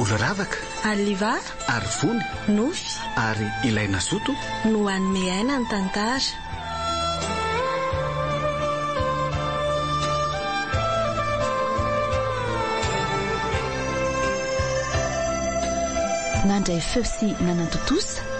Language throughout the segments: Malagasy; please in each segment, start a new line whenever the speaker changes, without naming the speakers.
Olo-ravaka. Ary
liva.
Ary vony.
Nofy.
Ary ilay nazoto.
No hanome aina ny tantara.
Nandray feo sy
nanantontosa.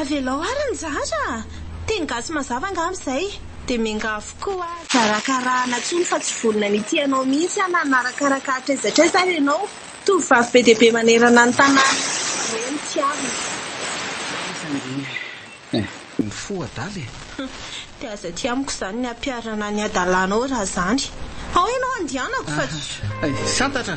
Avelao ary ny zara! Teny gasy mazava angamba izay, dia miangà avokoa ary. Zarakarahana tsony fa tsy vonona ny hitia anao mihitsy aho na narakaraka hatraiza hatraiza ary ianao. Tovovavy be dia be manerana ny tanàna ireo ny
tiavina. Aiza ny. Mifoha adala e!
Dia aza aty amiko izany ny hampiharana ny hadalanao raha izany. Ao ianao handihanako fa tsy.
Santatra!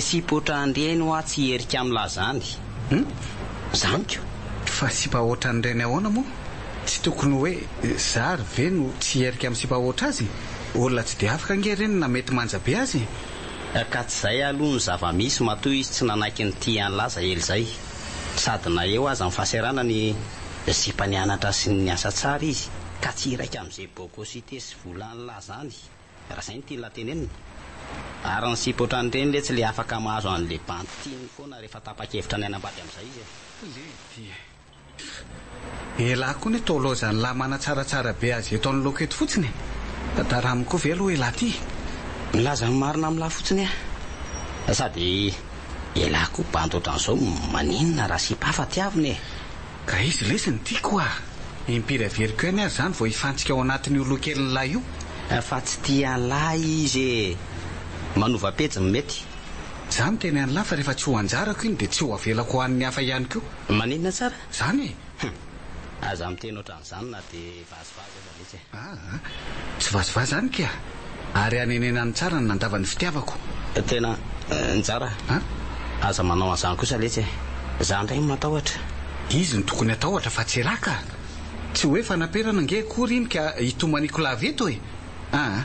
Sipotra andrieny hoa tsy hierika milaza
any
hum zaniko.
Fa sipa ohatran'ireny ahoana moa? Tsy tokony hoe zary ve no tsy hierika amin'ny sipa ohatr'azy? Olona tsy dia afaka ange ireny na mety manja be aza e!
Ka tsy zay aloha ny zava-misy matoa izy tsy nanaiky ny tiany laza ela izay. Sady na eo aza ny fahaserana ny sipa nianatra sy niasa tsara izy ka tsy hiraika amin'izay bocosite sy vola nilaza any. Raha zay no tiana tenenina. Ary ny sipa otran'ireny le tsy le afaka mahazo an'le bandy tiany foana rehefa tapa-kevitra ny hanambady amzay izy e.
Lehibe. Pff. Elah koa ny tôlôzan'i lah manatsaratsara be azy eto anoloako eto fotsiny e. Tantaramo koa ve aloha elah ty?
Milaza ny marina amin'lah fotsiny aho. Sady elah koa bandy otran'izao maninona raha sipa hafa tiavina e.
Ka izy lesy no tiako a! Impiry averiko ihany ary zany vao hifantsika ao anatin'io loha kelin'lah io?
Fa tsy tia an'lah izy e! Manova
pejy no mety. Za miteny an'lah fa rehefa tsy ho anjarako iny dia tsy ho avelako ho an'ny hafa ihany koa.
Maninona tsara?
Zany e! Hum!
Aza miteny ohatran'izany na dia vazivazy aza.
Aa! Tsy vazivazy zany kia! Ary hanenenany tsara ny nandavan'ny fitiavako.
Tena njara
a!
Aza manao an'izany kosa letsy e! Za ndray no matahotra.
Izy no tokony hatahotra fa tsy ra ka! Tsy hoe fanaperana ange akory iny ka hitomaniako lava eto e! Aa!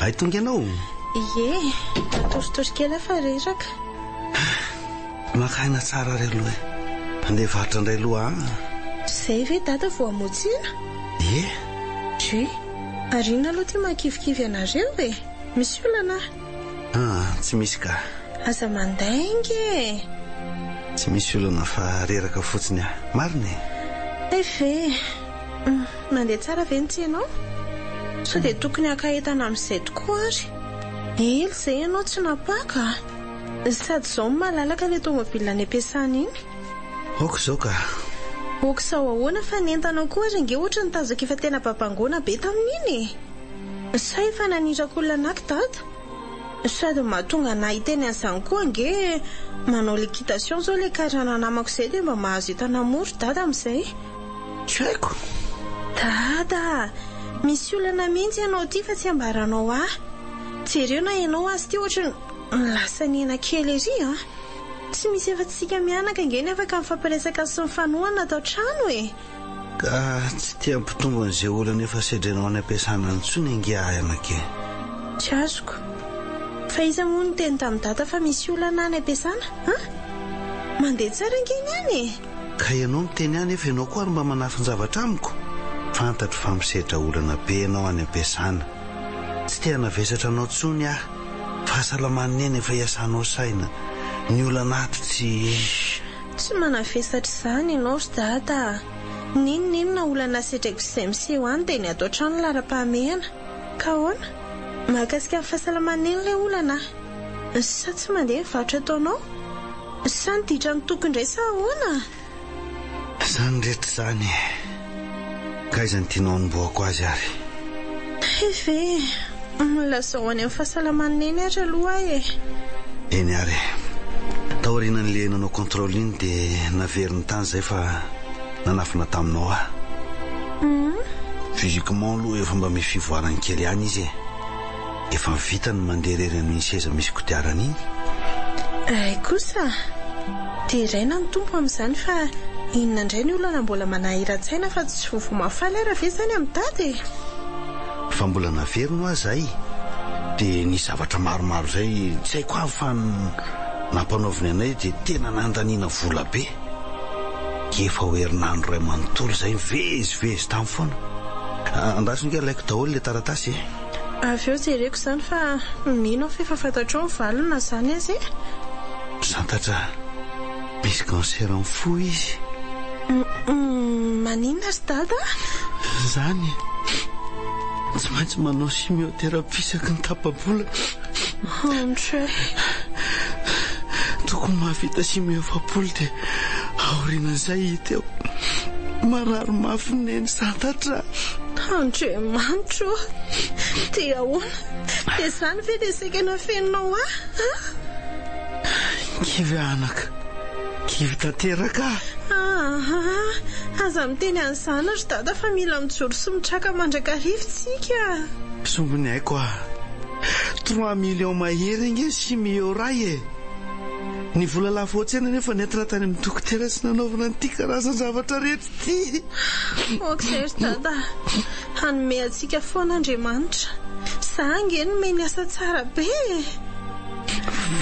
Hay tonga ianao?
Ie, matoritory kely aho fa reraka.
Maka aina tsara ary aloha e. Handeha varotra indray aloha an!
Izay ve dada vao hamoa
tsena?
Ie. Juu, ary inona aloha ity mahakivikivy anareo e? Misy olana?
Ah, tsy misy kah.
Aza mandainga e!
Tsy misy olana fa reraka fotsiny ah. Marina e!
Hay ve! Hum, mandeha tsara ve ny tsenao? Sao dia tokony haka entana amin'izay tokoa ary? Ela izay ianao tsy napaka ah. Sady izao no malalaka ilay tomobilina any am-piasana iny.
Ok izao kah.
Ok sao ahoana fa ny entanao koa ary ange ohatry ny tazako efa tena babangoana be tamin'iny e! Sa efa naniraka olona anaty dada? Sady mahatonga anah hiteny an'izany koa ange manao liquidation izao ilay karana namako izay dia mba mahazo entana mora ry dada amin'izay e!
Tsy haiko.
Dada a! Misy olana mihitsy ianao ity fa tsy ambaranao ahy. Jereo na ianao aza ity ohatra ny lasa nihena kely ery an! Tsy misy afa-tsy isika mianaka ange ny afaka mifampiresaka sy mifanohana ato an-trano e!
Ka tsy te hampitombo an'izay olana efa sedrenao any am-piasana any intsony ange ahy anake.
Tsy azoko. Fa iza moa no niteny tamin'i Dada fa misy olana any am-piasana a? Mandeha tsara ange ny any e!
Ka ianao miteny ahy nefa ianao koa ary mba manafin-javatra amiko? Fantatro fa misedra olana be ianao any am-piasana. Tsy te hanavesatra anao intsony aho. Fahasalaman'i Neny efa iasanao saina. Ny olana ato tsy. Shh!
Tsy manavesatra izany ianao ry dada a! N'inon'inona olana sedraiko sy izay miseho any dia ny ato an-trano laharam-pahamehana. Ka ahoana? Mahakasika ny fahasalamany anie ilay olana a! Sa tsy mandeha ny varotra ataonao? Sa ny ditran'ny toko indray sa ahoana
a? Izany rehetra izany. K'aiza ny tianao hanombohako azy ary?
Hay ve! Milazao any amin'ny fahasalaman'i Neny ary aloha aho e!
Eny ary e! Taorian'le nanao contrôle iny dia naveriny tany zay fa nanafina taminao aho.
Hum.
Physiquement aloha efa mba misy fivoarany kely ihany izy e! Efa vita ny mandeha irery amin'iny seza misy kodiarana iny?
Hay kosa! Deraina ny Tompo amin'izany fa inona indray ny olana mbola manahiran-tsaina fa tsy ho voamafaly ara ve izany amin'i Dada e?
Fa mbola naverina hoa izay dia nisy zavatra maromaro izay tsy haiko avy fa nampanaoviny anay dia tena nandaniana vola be. Efa ho herinandro iray manontolo izay mivezivezy tany foana. Andraso nge alaiko daholo ilay taratasy e!
Avy eo jereko izany fa mino aho f'efa fantatrao ny valiny na izany aza e!
Misantatra misy cancer amin'ny fo izy.
Maninona ry dada
a? Izany, tsy maintsy manao chimiothérapie isaky ny tapa-bola.
Andry eh.
Tokony mahavita simy eo efapolo dia aorianan'izay hita eo. Marary mafy neny santatra.
Andriamanitra ô! Dia ahoana? Dia izany ve ilay saika nafeninao ahy an?
Kivy aho anaka. Kivy tanteraka
aho. Aa! Aza miteny an'izany ry dada fa mila mijoro sy mitraka mandrakariva
isika. Sombiny aiko aho. Trois millions mahery ange sy mihoray e! Ny vola lafo an-tsena nefa nentina tany amin'ny dokotera sy nanaovana an'ity karazan-javatra rehetra ity!
Ok ry Dada, hanome antsika foana Andriamanitra. Za ange no mey ny asa tsara be e!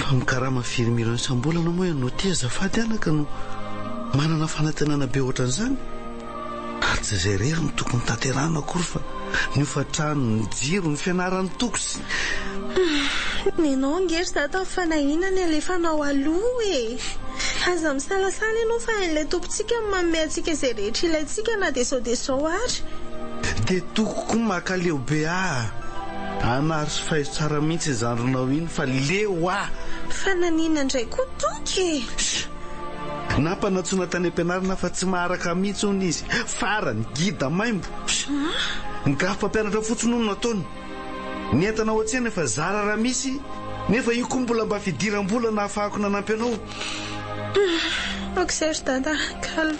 Fa mikarama firy millions isam-bolana moa ianao ty azafady anaka no manana fanantenana be ohatran'izany? Ary tsy izay irery no tokony tanterahana akory fa ny hofantrano, ny jiro, ny fianaran'ny toko sy.
Nenao ange ry za tamin'ny fanahiana ny alefanao aloha e! Aza misalasala ianao fa hain'ilay Tompontsika ny manome antsika izay rehetra ilaintsika na dia zao dia zao ary.
Dia tokoko ny maka leo be aa! Anaro sy faizo tsara mihintsy iny zandrinao iny fa leo aa!
Fa naninona indray koa toky
e! Nampanantsoina tany am-pianarana fa tsy maharaka mihitsy hono izy. Farany, gida maimbo. Ny gafy mpampianatra fotsiny hono no ataony. Ny entana ao an-tsena efa zara raha misy, nefa io koa mbola mba fidiram-bola nahafahako nanampy anao.
Ok izay ry dada a! Calme.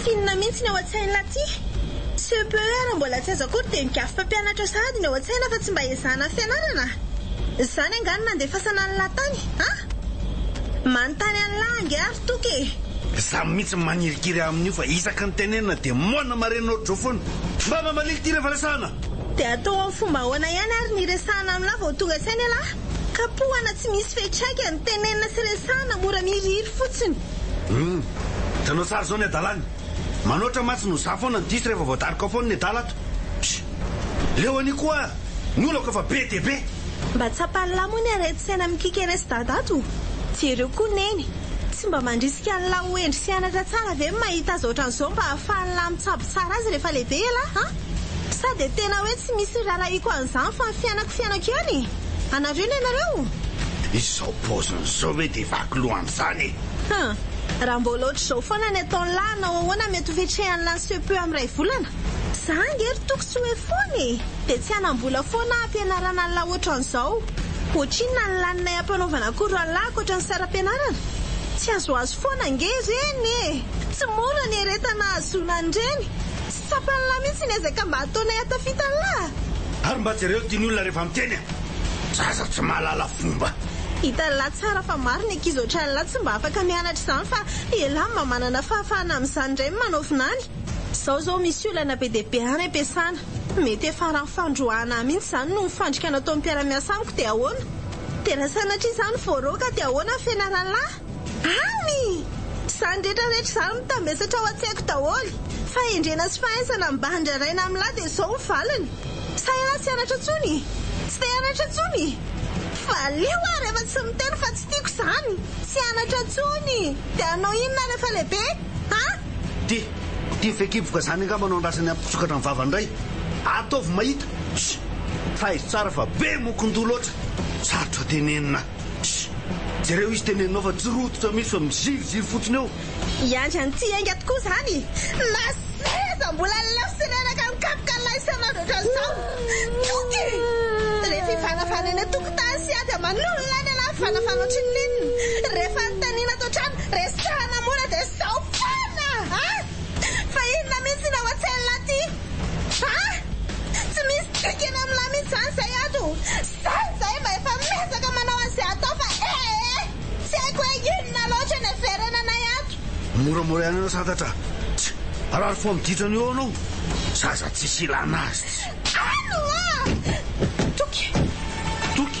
Tsy inona mihitsy ny ao an-tsain'la ty. CEPE ary mbola tsy azo akory dia ny gafy mpampianatra sahady ny ao an-tsaina fa tsy mba ezahana fianarana? Zany angaha no nandefasana an'la tany a? Manontany an'la ange ary toky e!
Za mihitsy manirikiry amin'io fa isaky ny tenenina dia moana marenina ohatr'izao foana. Mba mamalily ty refa resahana!
Dia atao amin'ny fomba ahoana ihany ary ny hiresahana amin'la vao tonga saina elah? Kapohana tsy misy fiatraikany, tenenina sy resahana mora miriry fotsiny.
Humm. Hitanao tsara izao ny adalany. Manoatra mantsy no za foana ny diso rehefa voadaroka ao foana ny adala ato. Psh. Leo anie koa ny olako efa be dia be.
Mba tsapan'lah moa ny aretin-tsaina mikiky eresy dada ato o. Jereo koa neny. Tsy mba mandrisika an'lah ho hendry sy hianatra tsara ve ny mahita azy ohatran'izao mba ahafahan'lah mitsabo tsara azy rehefa lehibe elah a? Sa dia tena hoe tsy misy raharahiako an'izany fa ny fiainako fiainako ihany e? Anareo ny anareo?
Izao paoziny izao ve dia vaky loha
amin'izany e? Hum, raha mbola ohatr'izao foana ny ataon'ny lahy hanao ahoana mety ho fetrehan'ny lahy ce peu amin'ny iray volana? Za ange ry toky tsy hoe foana e! Dia tsy hanam-bola foana aho hampianarana ny lahy ohatran'izao? Ohatrinona ny laninay hampanaovana akory an'lahy ankoatra ny saram-pianarana? Tsy azoazo foana ange ireny e! Tsy mora ny eretana ahazoana an'ireny! Tsapan'lah mihitsy ny ezaka mba ataonay hahatafita an'lah.
Ary mba jereo tian'ny olona rehefa miteny e! Zaza tsy mahalala fomba.
Hitan'lah tsara fa maro ny ankizy ohatran'lah tsy mba afaka mianatra izany fa elah mba manana fahafahana amin'izany indray ny manao vinany. Zao izao misy olana be dia be any ampiasana. Mety efa raha fandroahana ahy mihitsy izany noho ny fandrikana ataon'ny mpiara-miasa amiko dia ahoana? Tena sanatria izany voaroaka dia ahoana ny fiainara'lah? Amy! Izany rehetra rehetra izany mitambesatra ao an-tsaiko daholo. Fahendrena sy fahaizana mibandra raina amin'ny lahy dia izao ny valiny. Sahy ratsy hianatra intsony. Tsy te hianatra intsony. Valio aho rehefa tsy miteny fa tsy tiako izany. Tsy hianatra intsony. Dia hanao inona rehefa lehibe? An?
Dia ity fekiboka izany angamba no andrasany hampisokatra ny vavany indray. Ataovy mahita. Psh! Taizo tsara fa be mokon-doha loatra. Sarotra tenenina. Shh! Jereo izy tenenina fa tsy rototra mihitsy fa miziriziry fotsiny eo.
Hiandry an'ity enga tokoa izany! Na seza mbola leo sy menaka ny kapoka laisanao ohatrany izao! Toky! Rehefa hifanafana eny an-tokotany sy ady aman'olona any ianao mifanafana ohatrin'ny lin! Rehefa anontaniana ato an-trano resahana mora dia izao foana a! Fa inona mihitsy ny ao an-tsain'lah ty? A! Tsy misy dikany amin'lah mihitsy izany izay ato! Zany izay mba efa miezaka manao an'izay atao fa ee! Tsy haiko hoe inona loatra ny averenanay ato.
Moramora ihany ianao santatra a! Tsy arary fo amin'ny ditrany eo ianao! Zaza tsisy ilana azy tsy. Ano aa!
Toky! Toky!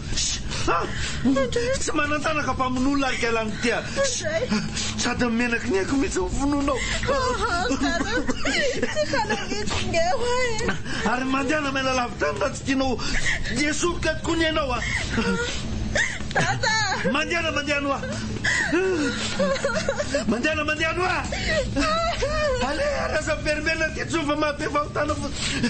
Tsy
manan-tanaka mpamonoa laika
lanitea
sady ny menaky
ny aiko mihitsy no vonoinao.
Ary mandehana maila lavitra any raha tsy tianao hiesoroka tokoa ny ainao a!
Mandehana
mandehana oa! Mandehana mandehana oa! Aleha ary aza miverimberina aty intsony fa mahabe fahotana fotsiny.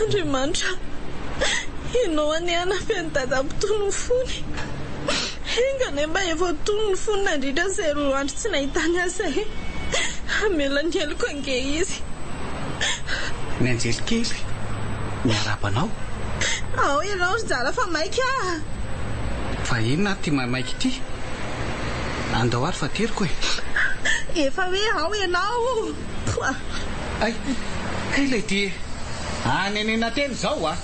Andriamanitra a! Ianao
anie hanampy an'i Dada hampitony ny fony. Enga anie mba efa ho tony ny fony nandritra izay roa andro tsy nahitany azy zahay. Hamela ny heloko ange izy.
Ny anjely kely miarahaba anao.
Ao ianao ry zala fa maika a!
Fa inona ary ity maimaika ity? Andao ary fa teriko e!
Efa hoe ao ianao! Poa!
Hay! Kay ilay dia hanenena tena izao a!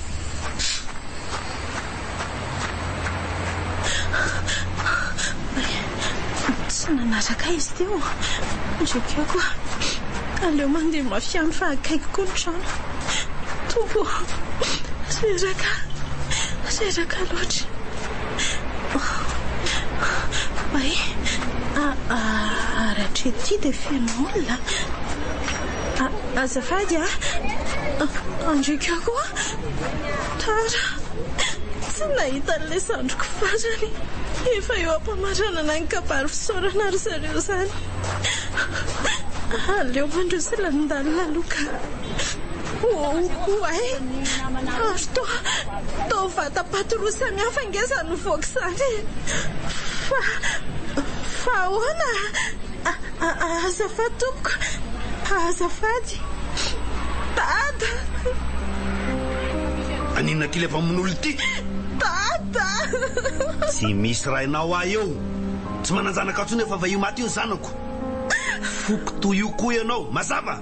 Tsy nanaraka izy teo J'ai peur quoi! Aleo mandeha mafy any fa akaiky koa ny trano! Tompo o! Reraka! Reraka loatra! Ay, ary hatreto dia feno olona. Azafady a! Andriaka koa tara. Tsy nahita an'ilay zandriko farany. Efa eo am-pamaranana ny kabary fisaorana ry zareo izany. Aleo mandroso ilay nandalo aloha ka. Oay! Ary toa toa vatam-paty roa samihafa ange izany mivoaka izany e! Fa fa ahoana? Azafady tompoko, azafady.
Dada! Maninona ity ilay vamonolona ity?
Dada!
Tsy misy rainao ahy eo! Tsy manan-janaka intsony eo fa va io maty io ny zanako? Foko toy io koa ianao, mazava?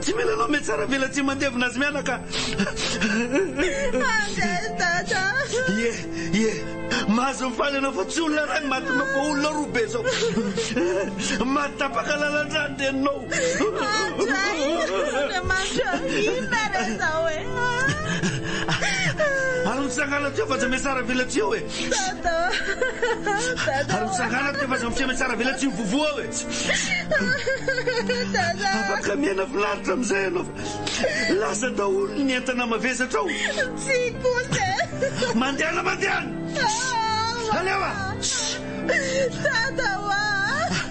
Tsy mila anao Metsara mila tsy mandevina azy mianaka
Andry azy dada
Ie ie Mahazo ny faly anao fa tsy olona ray matinao fa olona roa be zao Maty tapaka lalandra ny
reninao Andry Andriamanitra inona re zao e
Ary mitsangana teo fa aza Metsara mila tsy eo e Ary mitsangàna ato ny avazan'ny fiainantsaravelatsihy mivovo ao e! Afaka miaina finaritra amin'izay ianao fa lasa daholo ny entana mavesatra ao!
Tsy kosa
e! Mandehana, mandehana! Aleo a! Dada o!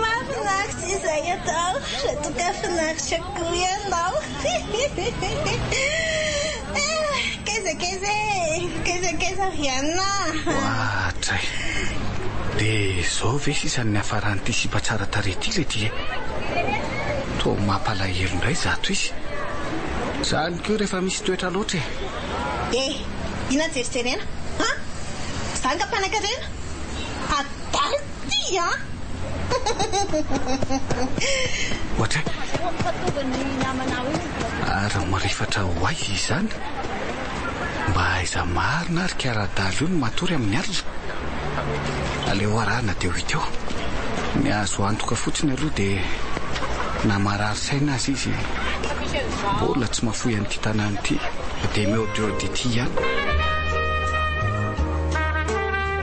Mahafinaritra izay atao raha toa ka finaritra koa
ianao. Kezekeze e! Kezekeza ry anona a! Oatra e! Dia izao
ve sisa no niafaran'ity sipa tsara tarehy ity ilay ty e! Toa mampalahelo indray izato izy. Izany koa rehefa misy toetra loatra e!
Eh! Inona no jerijerena? An! Izany ka mpanankarena? Adala! Tia a!
Ohatra hoe, Ary mirefatra ho aiza izany? Mba aiza marina ary ka ra-dala io no matory amin'ny alina? Aleo arahina dia ho teo. Ny azo antoka fotsiny aloha dia na marary saina aza izy, mbola tsy mahafoy an'ity tanàna ity, fa dia mihaodihaody ity ihany.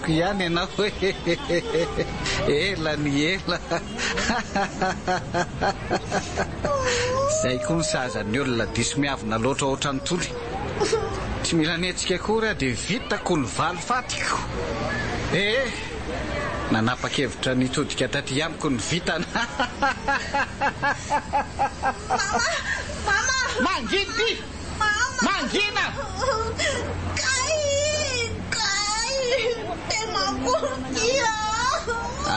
Ko ihany ianao eh! Ela ny ela Zay koa ny sazan'ny olona diso miavona loatra ohatran'ny toly Tsy mila nihetsika akory aho dia vitako ny valy fatiko eh! Nanapa-kevitra ny hitodika taty amiko ny vintana
Mama!
Mama! Mangidy! Mangina!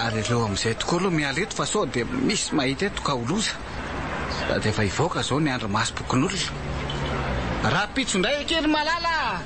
Ary aleo amin'izay tokoa aloha miala eto fa sao dia misy mahita eto ka ho loza. Sady efa hivoaka izao ny andrimasom-pokonolona. Rahampitso indray akia ry Malala a!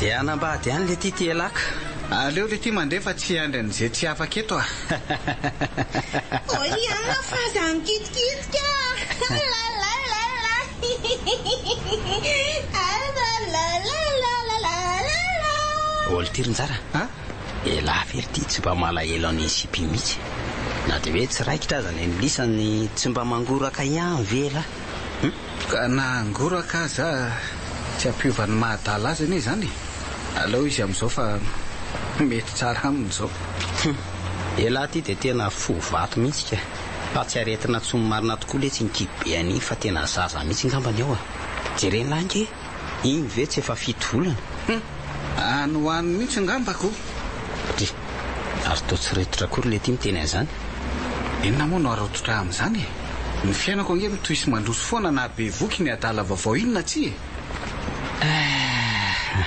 Dia hanambady any letia ty elaka.
Aleo letia mandeha fa tsy hiandry an'izay tsy afaka eto aho.
Ory an fa aza mikitikitika lalala. Oly
ty ry
njara
an! Elah ve ry ty tsy mba malahelo an'iny sipiny mihitsy. Na dia hoe tsy raikitra aza ny milisany tsy mba mangoraka ihany ve elah?
Na hangoraka aza tsy hampiova ny maha adala azy anie izany e! Aleo izy amin'izao fa mety tsara aminy
izao. Humm! Elah ty dia tena fo vato mihitsy ka! Fa tsy aretina tsony marina tokoa letsy iny kibo be any iny fa tena zaza mihitsy ngambany ao a! Jereny lahy nge! Iny ve tsy efa fito volana? Hum!
Any ho any mihitsy ngamba
ko! Dia ary toa tsy retotra akory lety miteny an'izany.
Inona moa no harototra amin'izany e? Ny fiainako ange mitohy sy mandroso foana na bevoky ny adala vaovao inona tsy e! Ahh!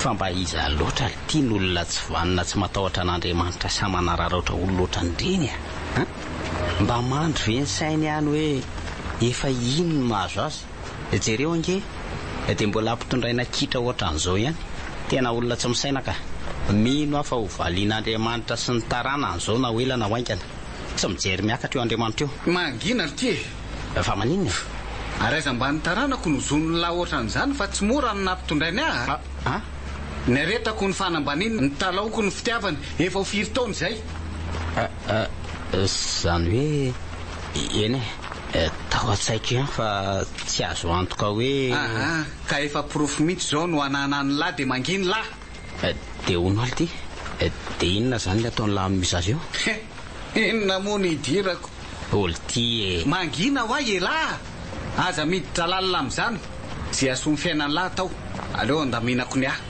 Fa mba iza loatra ary ity n'olona tsy vanona tsy matahotra an'Andriamanitra sa manararaotra olona ohatran'ireny a! Mba mandry ve ny sainy ihany hoe efa iny ny mahazo azy? Dia jereo ange e, dia mbola ampitondraina kitra ohatran'izao ihany. Tena olona tsy misaina ka. Mino aho fa ho valian'Andriamanitra sy ny tarana an'izao na ho ela na ho haingana. Tsy mijery miakatra io Andriamanitra io.
Mangina ry tia e!
Fa maninona e?
Ary aiza mba ny taranako no zon'olona ohatran'izany fa tsy mora ny nampitondrainy ahy
a!
A! A! Niaretako ny fanambaniny, nitalaoko ny fitiavany, efa ho firy taona izay?
A! A! Izany hoe, eny e. Tao an-tsaiko ihany fa tsy azo antoka hoe.
Aa! ka efa porofo mihitsy izao no ananan'ny lahy dia manginy lahy!
Dia hono aho ity, dia inona izany ny ataon'ny lahy amin'io zaza io? He!
inona moa no hidirako?
Olo ity e!
Mangina ho ahy elah! Aza miditra lalina amin'izany, izay hasoan'ny fiainan'ny lahy atao, aleo andaminako ny ahy.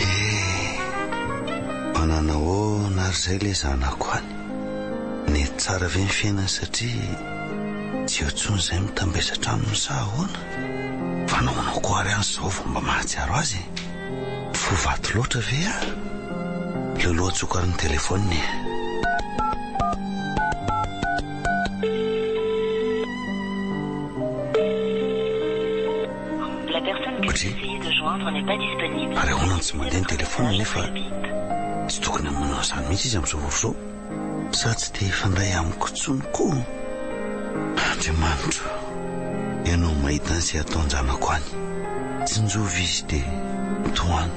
Eh!
Manana ahoana ary izay ilay zanako any? Nety tsara ve ny fiainany satria tsy eo intsony izay mitambesatra aminy sa ahoana? Fa nahoana koa ary aho izao vao mba mahatsiaro azy e? Fo vato loatra ve
aho?
Leo
loha tsoko ary ny telefaoniny e!
Ary ahoana no tsy mandeha ny telefaoniny nefa tsy tokony amin'ny manao izany mihitsy izy amin'izao vaovao izao? Sa tsy te hifandray amiko intsony koa? Andriamanitro ô! Ianao no mahita an'izay ataon-janako any. Tsinjovy izy dia tohano.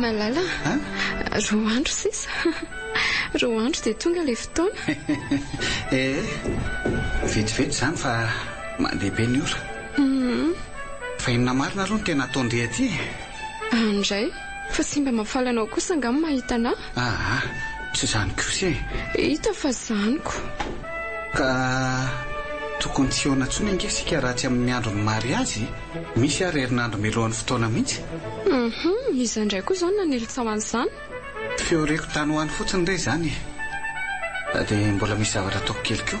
Malala a! Roa andro sisa. Roa andro dia tonga ilay fotoana.
Ee, vetivety izany fa mandeha be ny ora. Fa inona marina aloha no tena ataon-dry aty
e? Any indray. Fa tsy mba mahafaly anao kosa angaha ny mahita anà?
Aa, tsy izany kosa e!
Hita fa zaniko.
Ka tokony tsy hihaona intsony ange isika raha tsy amin'ny andron'ny mariazy e! Misy ary herinandro melohan'ny fotoana mihitsy.
Hum, iza indray koa izao no
nanilitsaho an'izany? Feo reko tany ho any fotsiny re izany e! Dia mbola misy zavatra ataoko kely koa.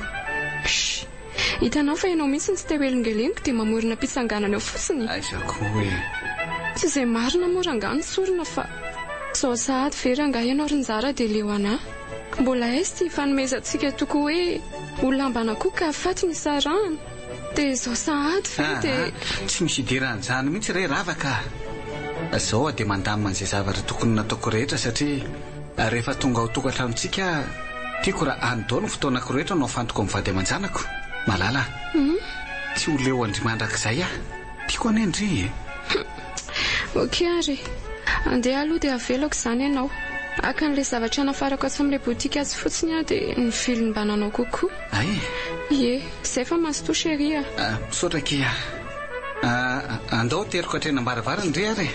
Shh! Hitanao fa ianao mihitsy no tsy te ho helingeleniko dia mamorona am-pitsanganana eo fotsiny!
Aiza koa e!
Tsy izay marina moa rangaha no sorona fa izao sahady ve rangaha ianao ry Njara dia leo anà? Mbola aiza ity ifanomezantsika toko hoe ho lamban'akoho ka faty nisarahana? Dia izao sahady ve dia.
Aa, tsy misy idiran'izany mihitsy re ravaka a! Izao aho dia mandamina an'izay zavatra tokony nataoko rehetra satria rehefa tonga ao tokantranontsika aho, tiako raha any daholo ny fotoanako rehetra no afantoko amin'ny vady aman-janako. Malala a! Tsy ho leo an-dry mandrakizay aho. Tiako anie ndry e!
Ok ary. Andeha aloha dia avelako izany ianao. Haka an'ilay zavatra nafarako atsy amin'ilay boutique atsy fotsiny aho dia ny viliny mba
nanao coucou. Ah eh?
Ie, izay fa mazotoa chérie
ah. Ah, misaotra Kia. Ah, andao ateriko hatreny am-baravarana re ary eh.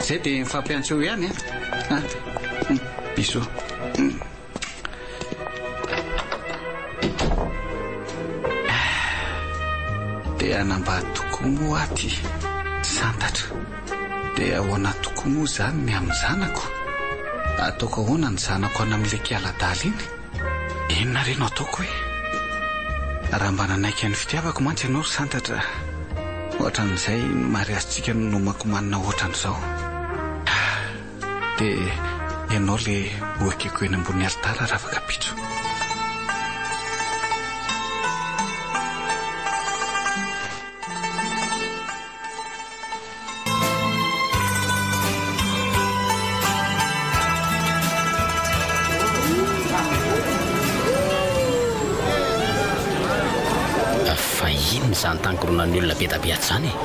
Izay dia mifampiantsoeo ihany an. Ah, bisous. Dia hanambady tokoa moa aho ity santatra? Dia ahoana tokoa moa izany ny amin'ny zanako? Ataoko ahoana ny zanako any amin'ilay kialadala iny? Inona re no ataoko e? Raha mba nanaiky an'ny fitiavako mantsy ianao ry santatra, hoatran'izay ny mariazintsika no nomakomanina hoatran'izao. Dia ianao ilay ho ekeko eny ambonin'ny alitara rafakapitso.
Fa inona izany tangoronan'ny olona be da be atsy izany e?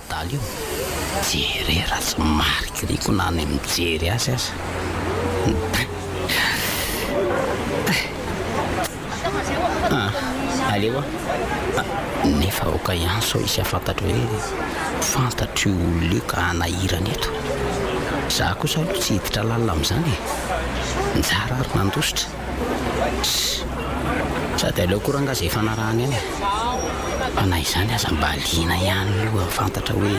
Adala io, jereo raha tsy marikiriko na ny mijery azy aza. Aleo a! Nefa aoka ihany sao hisy hahafantatra hoe fantatro io olona io ka hanahirana eto. Za kosa aloha tsy hiditra lalina amin'izany e! Njara ary mandositra. Tss! Sady aleo koa rangah izay ifanarahana eo e! Fa na izany aza mba liana ihany aloha hafantatra hoe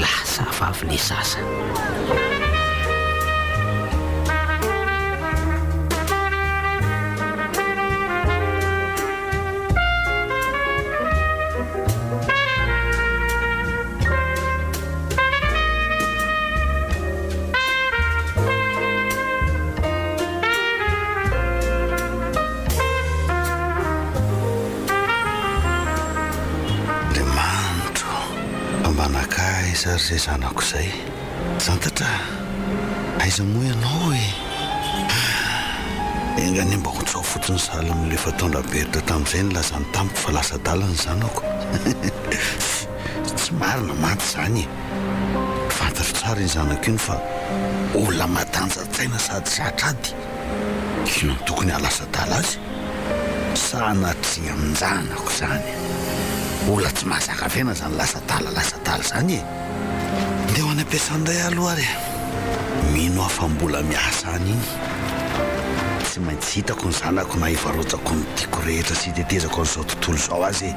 lahy sa vavy le
sasany. aiza ary zay zanako izay zantatra aiza moa ianao e ah, enga anie mba ho tsao fotsiny sahala amin'ilay efa tondrabe eto tamin'izay ny lazany tamiko fa lasa adala ny zanako Tsy marina mantsy izany e! Fantatro tsara iny zanako iny fa olona matanjantsaina sady zatra ady. Inona no tokony hahalasa adala azy? Sanatria an-janako izany. Olona tsy mahazaka vena izany lasa adala lasa adala izany e! Ndeha ho any am-piasana indray aloha ary e! Mino aho fa mbola miasa any iny. Tsy maintsy hitako ny zanako na hivarotako ny tiako rehetra sy hitetezako an'izao tontolo izao azy e!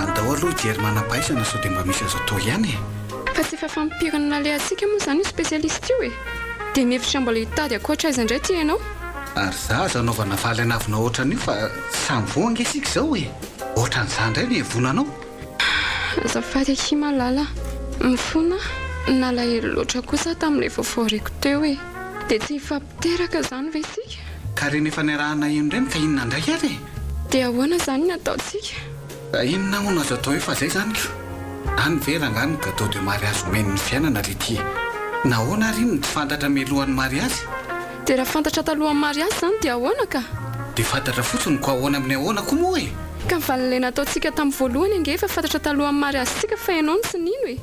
Andao aloha hijery manampahaizana sao dia mba misy azo atao ihany e!
Fa tsy efa fampipirin'ny nalehantsika moa izany io spécialiste io e! Dia ny hevitro mbola hitady ankoatra aiza indray ity ianao?
Ary za aza anaovana valy an'avona ohatran'io fa samy voa ange isika izao e! Ohatran'izany indray ny hevonanao?
Azafady akia malala a! Mifona aho, nalahelo loatra kosa aho tamin'ilay vaovao reko teo e! Dia tsy hifa. Teraka izany ve isika?
Ka ireny efa niarahana heno ireny ka inona indray ary e?
Dia ahoana izany ny ataontsika?
Inona hono azo atao eo fa izay izany ka? Any ve rangahy no gateau de mariage omeny ny fiainana ry ty e? Nahoana ary iny no tsy fantatra mialohan'ny mariazy?
Dia raha fantatra talohan'ny mariazy izany dia ahoana ka?
Dia fantatra fotsiny ko ahoana amin'ny ahoana ko moa e?
Ka ny valin'ilay nataontsika tamin'ny voalohany ange efa fantatra talohan'ny mariazintsika fa ianao no tsy nino e!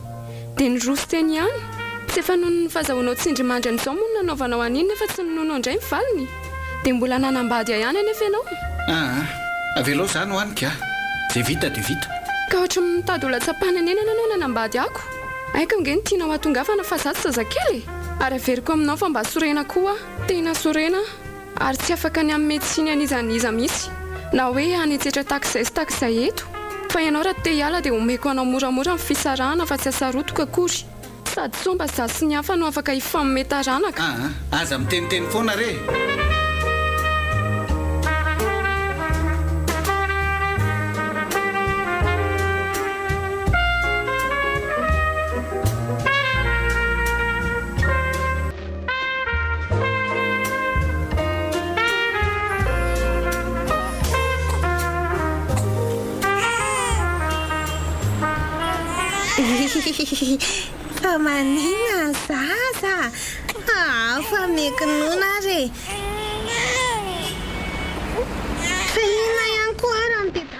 Dia ny roso teny ihany. Tsy efa noho ny fahazahoanao tsindrimandry an'izao moa no nanaovanao an'iny nefa tsy ninoanao indray ny valiny? Dia mbola nanambady ahy ihany anefa ianao.
Aa! Avelao izany ho any kah! Izay vita dia vita.
Ka ohatry ny mitady ho latsa-panenenana ianao nanambady ako. Aiko ange ny tianao hatongavana fa izaho tsy zazakely e! Ary averiko aminao fa mba sorena koa aho. Tena sorena aho. Ary tsy afaka ny amin'ny metsiny an'iza an'iza mihitsy na hoe hanetsetra takizay sy takizay eto fa ianao raha te hiala dia omeko anao moramora ny fisarahana fa tsy hasarotiko akory. Sady sao mba za sy ny hafa no afaka hifanome taranaka.
Aa! Aza miteniteny foana re
e! Fa maninona ny
zaza? Hafa mikinona ary e!
Fa inona
ihany koa ary no dia.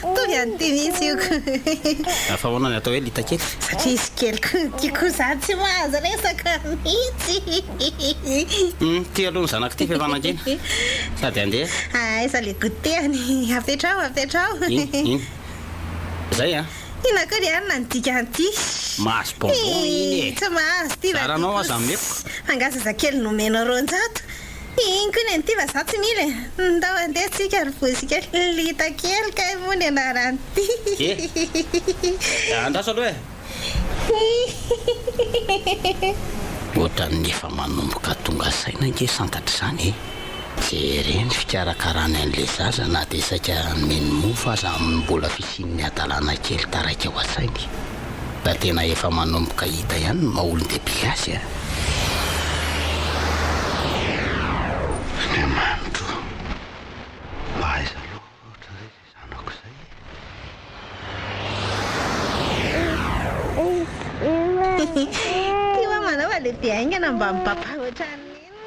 Mitovy any ty mihitsy io
ko. Fa ahoana ny atao hoe lita kely?
Satria izy kely koa ty koa za tsy mahazo resaka mihitsy.
Humm ty aloha ny zanako ty f'efa mangina sady andeha.
Ah aiza le goûter-ny? Apetraho apetraho.
Iny iny. Zay an.
Inona koa ry anona ny dikan'ity?
Mahazo bonbon iny e.
Tsy mahazo ty
va ty kosa. Zaranao aza ameko.
Angaha zazakely nomenao roanjato? Iny koa ny an'ity fa za tsy mila e! Ndao handeha tsika ry vozy kely! Lita kely kay moa ny anaran'ity Hihihihihihihi.
Andraso aloha e! Hihihihihihihi. Ohatran'ny efa manomboka tonga saina ange santatra izany e! Jereo ny fikarakarany an'ilay zaza na dia saika mino mofo aza amin'ny mbola fisian'ny hadalana kely taraiky ao an-tsainy. Da tena efa manomboka hita ihany ny maha olon-dehibe azy a!
Andriamanitro o! Mba aiza loatra re izay zanako
izay e! Ty mamanao aloha dia haingana mba mipapa ohatran'inona.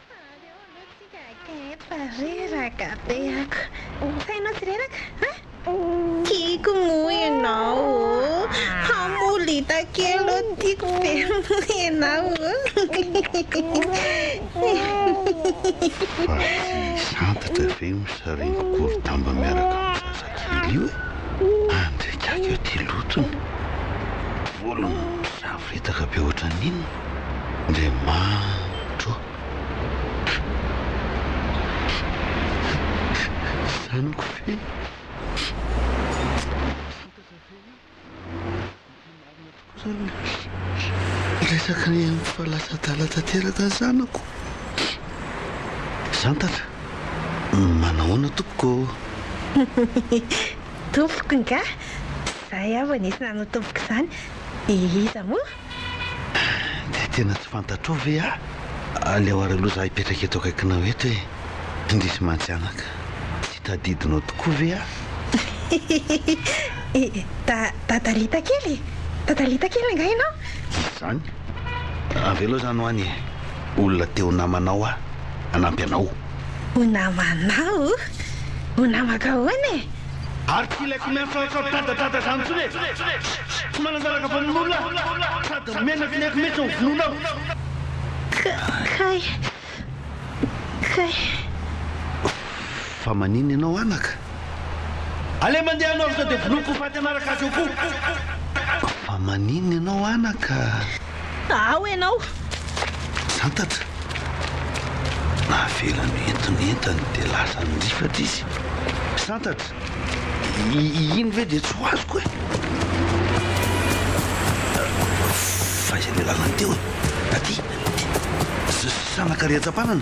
Aleo aloha tsika haka eto fa reraka be ako. Sa ianao tsy reraka an? Tiako moa ianao ô. Hamolita kely ô tiako ve moa ianao
ô. Aziz antitra ve io sary mikorodamba miaraka amin'ny zazakely io e. Andriakako eo ty lotony. Volony misavoritaka be ohatran'inona. Andriamanitro ô, zanako ve fantatra ve io dia marina tokoa zany le resaka nihaino fa lasa adala tanteraka zanako zantatra manahoana tompoko ô.
Tompoko ngah? Za ihany vao nisy nanao tompoko izany, dia iza moa?
Dia tena tsy fantatrao ve aho? Aleo ary aloha izaho hipetraka eto akaikinao eto e! Indrisy mantsy anaka! Tsy tadidinao tokoa ve
aho? Da Dadalita kely e! Dadalita kely angaha ianao?
Izany? Avy eo aloha izany ho any e! Olona te ho namanao aho, hanampy anao.
Ho namanao? Ho namako ahoana e?
Ary tsy ilaiko miantsoantso an dadadada zany tsony e! Tsy mananjaraka vonono olona aho! Sady menatra ny aiko mihitsy ny vonono aho!
Ka, kay, kay.
Fa manina ianao anaka? Aleo mandeha anao sao dia vonoiko ho faty hanaraka azy eo koa! Fa manina ianao anaka?
Ao ianao!
Santatra! Navela nihento ny entany dia lasa nirifatra izy. Santatra! I, iny ve dia tsy ho azoko e? Fa aiza ilay lalana teo e? Aty! Sa- Sa nankary an-tsampanana?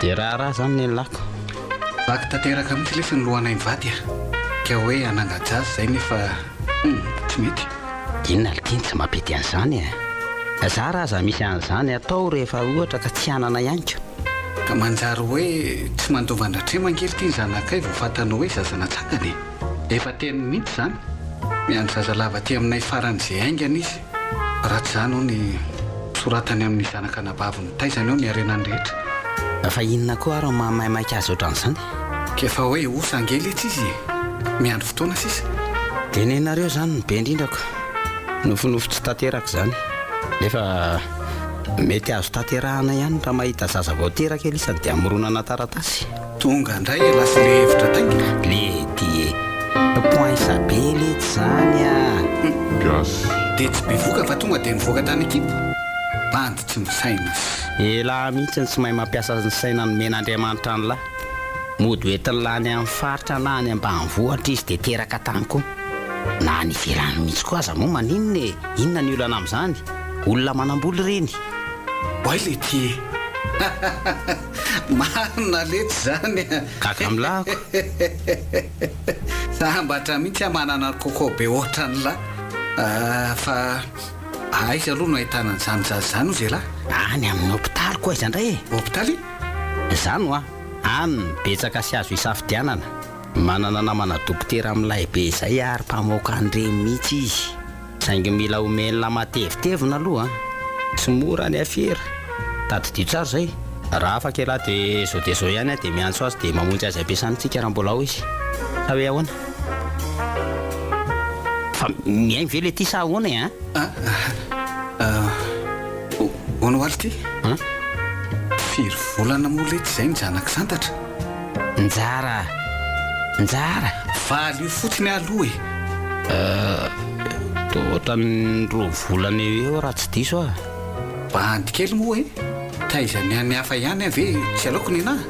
Dia
raharaha zany nenilako.
Vaky tanteraka mihitsy lesy ny lohanay mivady a! Ka hoe hananga-jaza izay nefa hum tsy mety.
Inona lty ny tsy mampety an'izany e? Zara aza misy an'izany atao rehefa ohatra ka tsy hanana ihany ko.
Ka manjary hoe tsy mandova an-dRatrema ange lty ny zanakay vao fantany hoe zaza natsangany e! Efa teniny mihitsy izany, miandry zaza lava aty aminay faran'izay haingana izy. Raha tsy izany hono i soratany amin'ny zanaka anabaviny nitaizany eo ny harenany rehetra.
Fa inona koa ary no mahamaimaika azy ohatran'izany?
K'efa hoe osa angely etsy izy e! Miandry fotoana sisa.
Dia nenareo izany no be indrindrako. Nofinofy tsy tanteraka izany. Nefa mety azo tanterahana ihany raha mahita zaza vao teraka Elisa dia amoronana taratasy.
Tonga indray e lasa le hevitra tainga.
Le die. Poinsa be letsy zany ah. Gasy.
Dia tsy bevoka fa tonga dia nivoaka tany ekipa. Bandy tsy misains.
Elah mihitsy no tsy mahay mampiasa ny saina nomen'Andriamanitra an'lah. Mody ho entiny lah any amin'ny faritra na any ambanivohitra izy dia teraka tany koa. Na any ivelany mihitsy koa aza moa maninona e, inona ny olana amin'izany? Olona manambola ireny.
Oay le die. Marina letsy zany
a! Gaga
milahako. Sambatra mihitsy aho manana coco be otranla fa aiza aloha no ahitana an'izany zaza izany hoy zialahy?
Any amin'ny hopitaly koa aiza indray e!
Hopitaly?
Za no a! An! Betsaka sy azo hisafidianana. Manana namana dokotera milay be izay ary mpamoaka an'ireny mihitsy izy. Saingy mila omenla matevitevina aloha an! Tsy mora ny afera, tadidio tsara izay. Raha afaka ialahy dia izao dia izao ihany aho dia miantso azy dia mamonjy azy am-piasana amintsika raha mbola ao izy. Sa hoe ahoana? Fa mihaino ve ilay ity sa ahoana e
an? Ahoana ho'aly
ity?
Firy volana moa leitsy izay ny zanak'i Santatra?
Njara njara.
Valio fotsiny aloha e.
Ahh toa ohatran'ny roa volana eo eo raha tsy diso aho.
Bandy kely moa e. Taiza ny an'ny hafa ihany an ve tsy aleoko nenah.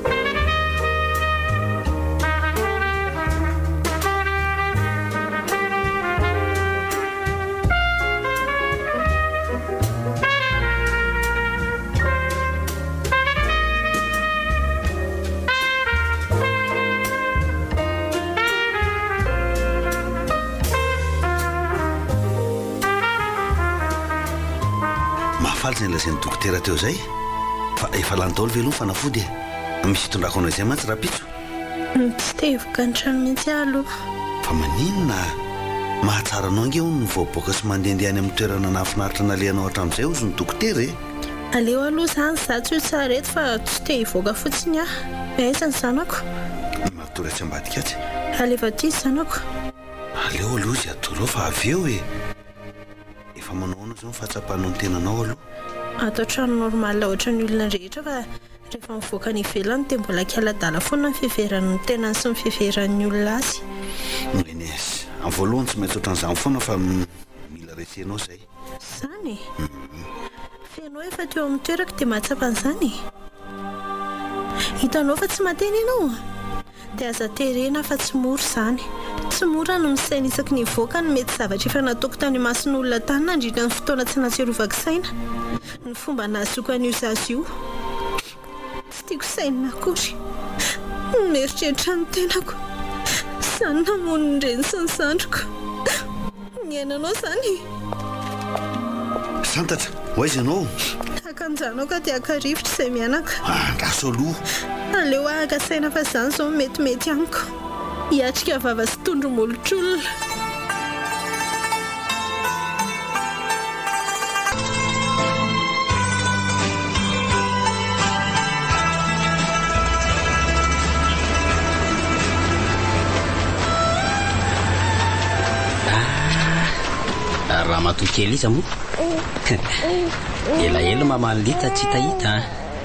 Mahafaly izay nolazain'ny dokotera teo izay fa efa lany daholo ve aloha ny fanafody e! Misy hitondrako anao izay mantsy rahampitso.
Tsy te hivoka ny trano mihitsy aho aloha.
Fa maninona? Mahatsara anao ange hono ny voaboaka sy mandehandeha any amin'ny toerana nahafinaritra nalehanao hatramin'izay hozy ny dokotera e!
Aleo aloha izany izaho tsy ho tsara eto fa tsy te hivoaka fotsiny aho. Aiza ny zanako?
Ny matory atsy ambadika atsy.
Alefa aty izy zanako.
Aleo aloha izy hatory ao fa avy eo e! Efa manao ahoana izao ny fahatsapanao ny tenanao aloha?
Ato an-trano normal ohatran'ny olona rehetra fa rehefa mivoaka any ivelany dia mbola tsy ala-dala foana ny fiheveran'ny tenany sy ny fiheveran'ny olona azy.
Ny eny e! Amin'ny voalohany tsy maintsy ohatran'izany foana fa mila resenao izay.
Izany e! Feno ahy fa teo amin'ny toerako dia mahatsapa an'izany e! Hitanao fa tsy mahateny ianao? Dia aza terena fa tsy mora izany. Tsy mora ny misaina isaky ny hivoaka ny mety zavatra efa nataoko tany imason'olona tany nandritra ny fotoana tsy nahatsiarovako saina ny fomba nahazoako an'io zaza io. Tsy tiako sainina akory ny mieritreritra ny tenako izany namono ny reny sy ny zandriko. Ny ainanao izany e!
Santatra, ho aiza ianao?
Haka an-janako aty haka rivotra izay mianaka.
Andraso aloha.
Aleo haka saina fa izany izao no metimety amiko. Hiatrika vava sy tondro
molotr'olona. Ramatoa Kelisa moa? Elaela mamaly lita tsy hita hita
an!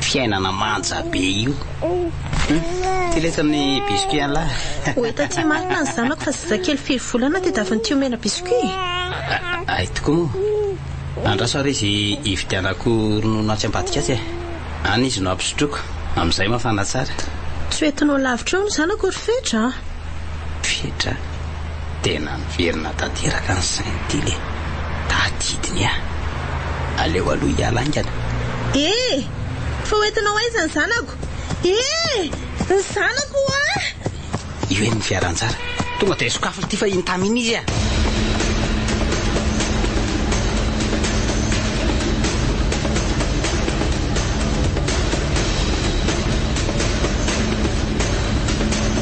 fiainana
manja be io. Ty letsy amin'ny biscuit ialahy.
Ho hita aty marina ny zanako fa zazakely firy volana ty davin' ity omena biscuit
e. Hay tokoa moa. Andraso ary izy hividianako ronono atsy ambadika atsy e. Any izy no hampisotroako. Amin'izay mafana tsara.
Tsy ho entinao lavitra eo ny zanako ry Fetra a.
Fetra tena niverina tanteraka ny sainy tily e! Tadidiny ah! Aleo aloha hiala
haingana. Eh! Fa ho entinao aiza ny zanako? Eh! Ny zanako ah!
Io anie ny fiara anjara. Tonga dia sokafiko ity fa iny tam
iny izy ah!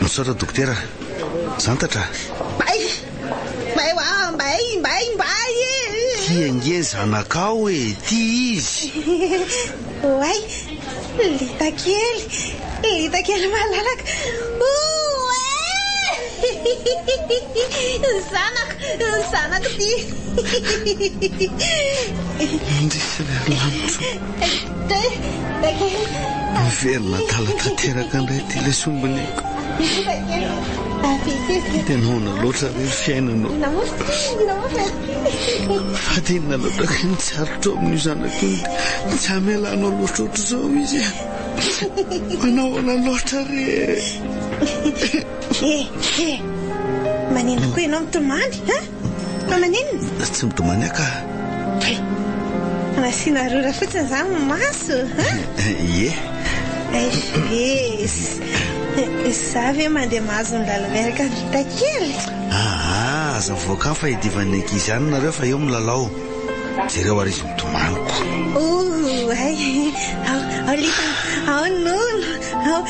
Misaotra Dokotera Zantatra a!
Mbay! Mbay wa!
Mbay! Mbay! Mbay e! Ty ange
ny zanakao e! Ty izy!
Oay! Lita kely! Lita kely malalaka! Oee! Zanako! Zanako ty!
Indrisy ilay lanitra! Miverina adala tanteraka indray ity ilay sombineko. Dia noana loatra ve ny fiainanao? Fadinina loatra ve ny tsy arotrao amin'io zanako io dia tsy hamela anao loatra ohatr'izao izy e? Manao ahoana loatra re
e? Eh eh! Maninona koa ianao mitomany an? Maninona?
Tsy mitomany aho
ka. Hay! Asiana rora fotsiny izany ny maso, hein?
Ie.
Eish! Izaho ve mandeha mahazo ny lala miaraka amin'ny Rita kely?
Aa! Aza mivoaka any fa hidivan'ny ankizy any nareo fa eo milalao. Jereo ary izy mitomany
ko. Ooh! Hay! Ao, ao Lita, ao ny nono, ao.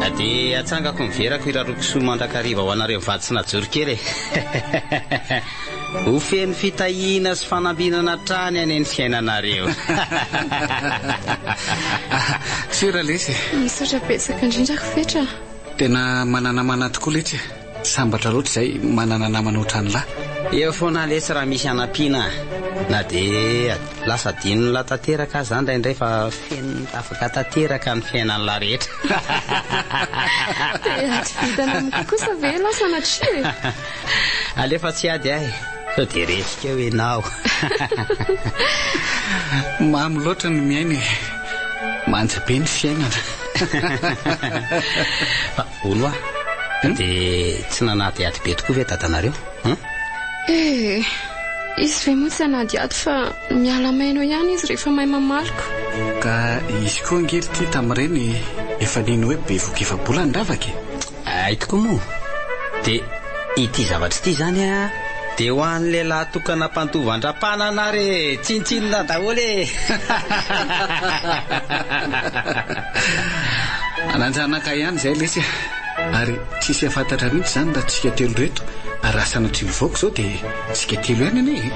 Na
dia atsangako ny verako hiraroako soa mandrakariva ho anareo mivady sy najoro kely e! Ho feno fitahiana sy fanambinana hatrany anie ny fiainanareo!
Tsia ra lesy e!
Misaotra betsaka indrindra ry Fetra
a! Tena mananamana tokoa letsy e! Sambatra loatra izay manana namana otranlah.
Eo foana letsy raha misy hanampiana na dia lasa adinonlah tanteraka aza indraindray fa feno midavaka tanteraka ny fiainanlah rehetra.
Dia ady vidana amiko kosa ve ianao sanatria e?
Alefa tsy ady ahy sao dia resika eo ianao.
Mamy loatra ny miaina e. Manja be ny fiainana.
Olo a! Ka dia tsy nanadihady be tokoa ve dadanareo
an? Eh! Izy ve moa tsy hanadihady fa miala maina ihany izy rehefa mahay mamaly ko.
Ka izy koa ange ry ty tamin'ireny efa nino hoe bevoka efa-bola ny ravaka
e! Hay tokoa moa! Dia ity zavatra ity izany an! Dia ho an'ny lehilahy tokana mpandovan-drampanana ary e! Tsintsinina daholo e!
Ananjanaka ihany izay lesy a! Ary tsisy hafantatra mihitsy izany raha tsika telo ireto ary raha sanatria mivoaka izao dia tsika telo ihany anie eh!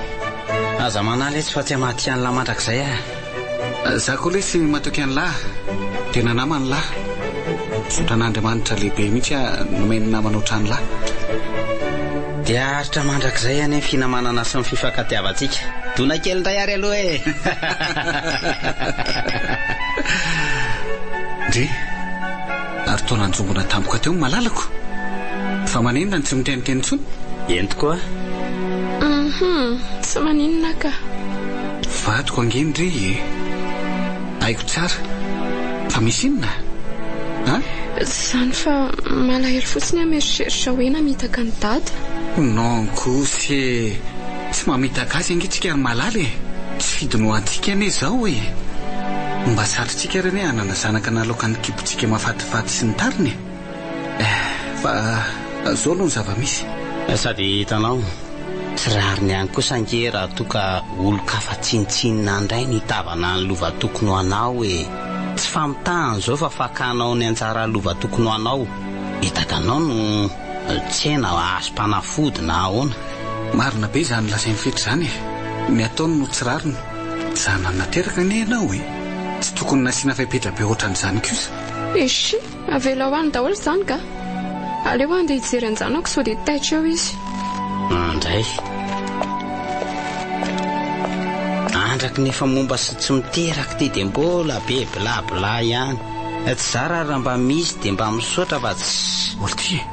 Aza manahy letsy fa tsy hamatia an'lah mandrakizay ah!
Za koa lesy matoky an'lah, tena namany lah! Misaotra an'Andriamanitra lehibe mihitsy ah nomeny namana otran'lah!
Dia haharitra mandrakizay anie ny finamanana sy ny fifankatiavantsika. Dona kely indray ary aloha e!
Ndry! Ary toa nanjombona tampoka teo ny malalako! Fa maninona no tsy miteniteny intsony?
Eny tokoa!
Hum! Tsy maninona ka!
Vadiko ange ndry e! Haiko tsara. Fa misy inona? An?
Izany fa malahelo fotsiny aho mieritreritra hoe namitaka an'i Dada.
Oh non kosy e! Tsy mamitaka azy ange tsika ry Malala e! Tsy fidinohantsika anie izao e! Mba sarotsika ary anie hanana zanaka nalaoka ny kibotsika mahafatifaty sy ny tariny e! Fa zao aloha ny zava-misy.
Sady hitanao, tsy rariny ihany kosa ange raha toa ka olon-kafa tsinontsinona indray no hitavana ny lova-tokony ho anao e! Tsy famitahana izao fa fakanao ny anjara lova-tokony ho anao. I dadanao no tsena hasom-panafody na ahoana?
Marina be izany lazain'i Fety izany e! Ny ataony no tsy rariny. Zanany nateraka anie ianao e! Tsy tokony nasiana fepetra be ohatran'izany kosa.
Eshi! Avelao any daholo izany ka. Aleo aho andeha hijery an-janako sao dia taitra eo izy.
Mandray. Andraky ny efa momba sy tsy miteraka ity dia mbola be bla bla ihany. Tsy zara ary raha mba misy dia mba misaotra fa tsy.
Oltia.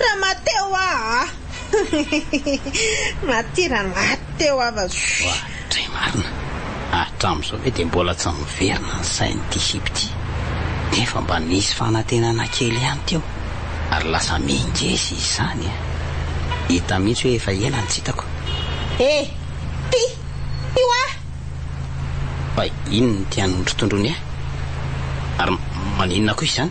Ramateo aa! Maty Ramateo ava zuu.
Dray marina, hatramizao ve dia mbola tsy miverina ny sain'ity Sipy ity? Nefa mba nisy fanantenana kely ihany teo ary lasa mingezy izany a! Hita mihitsy hoe efa ela no tsy hitako.
E! Ty! Io a!
Fa inona ity anondrotondrony e? Ary maninona koa izany?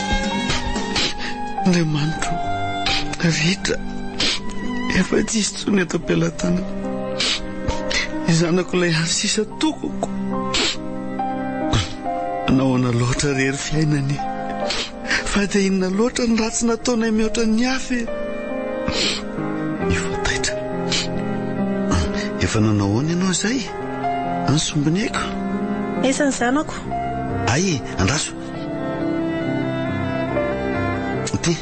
Andriamanitro ô, vita, efa tsy hisy intsony eto am-pelatanana ny zanako ilay avy sisa tokoko. Manao ahoana loatra re ry fiainana e? Fa dia inona loatra ny ratsy nataonay mihoatra ny hafa e? Ny voataitra. Efa nanao ahoana ianao izay? Ny sombineko?
Aiza ny zanako?
Ay e, andraso. Goûter.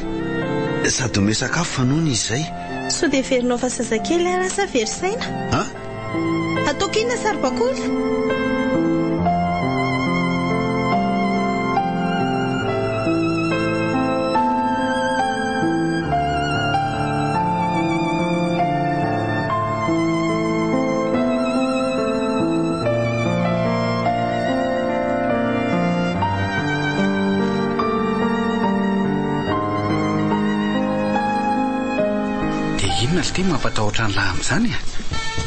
Sady omeo sakafo fa noana izy izay.
Sao dia heverinao fa zazakely ary asa
very saina? An?
Ataoko inona saribakoly?
Dia inona ry ty mampatahotra an'lah amin'izany a?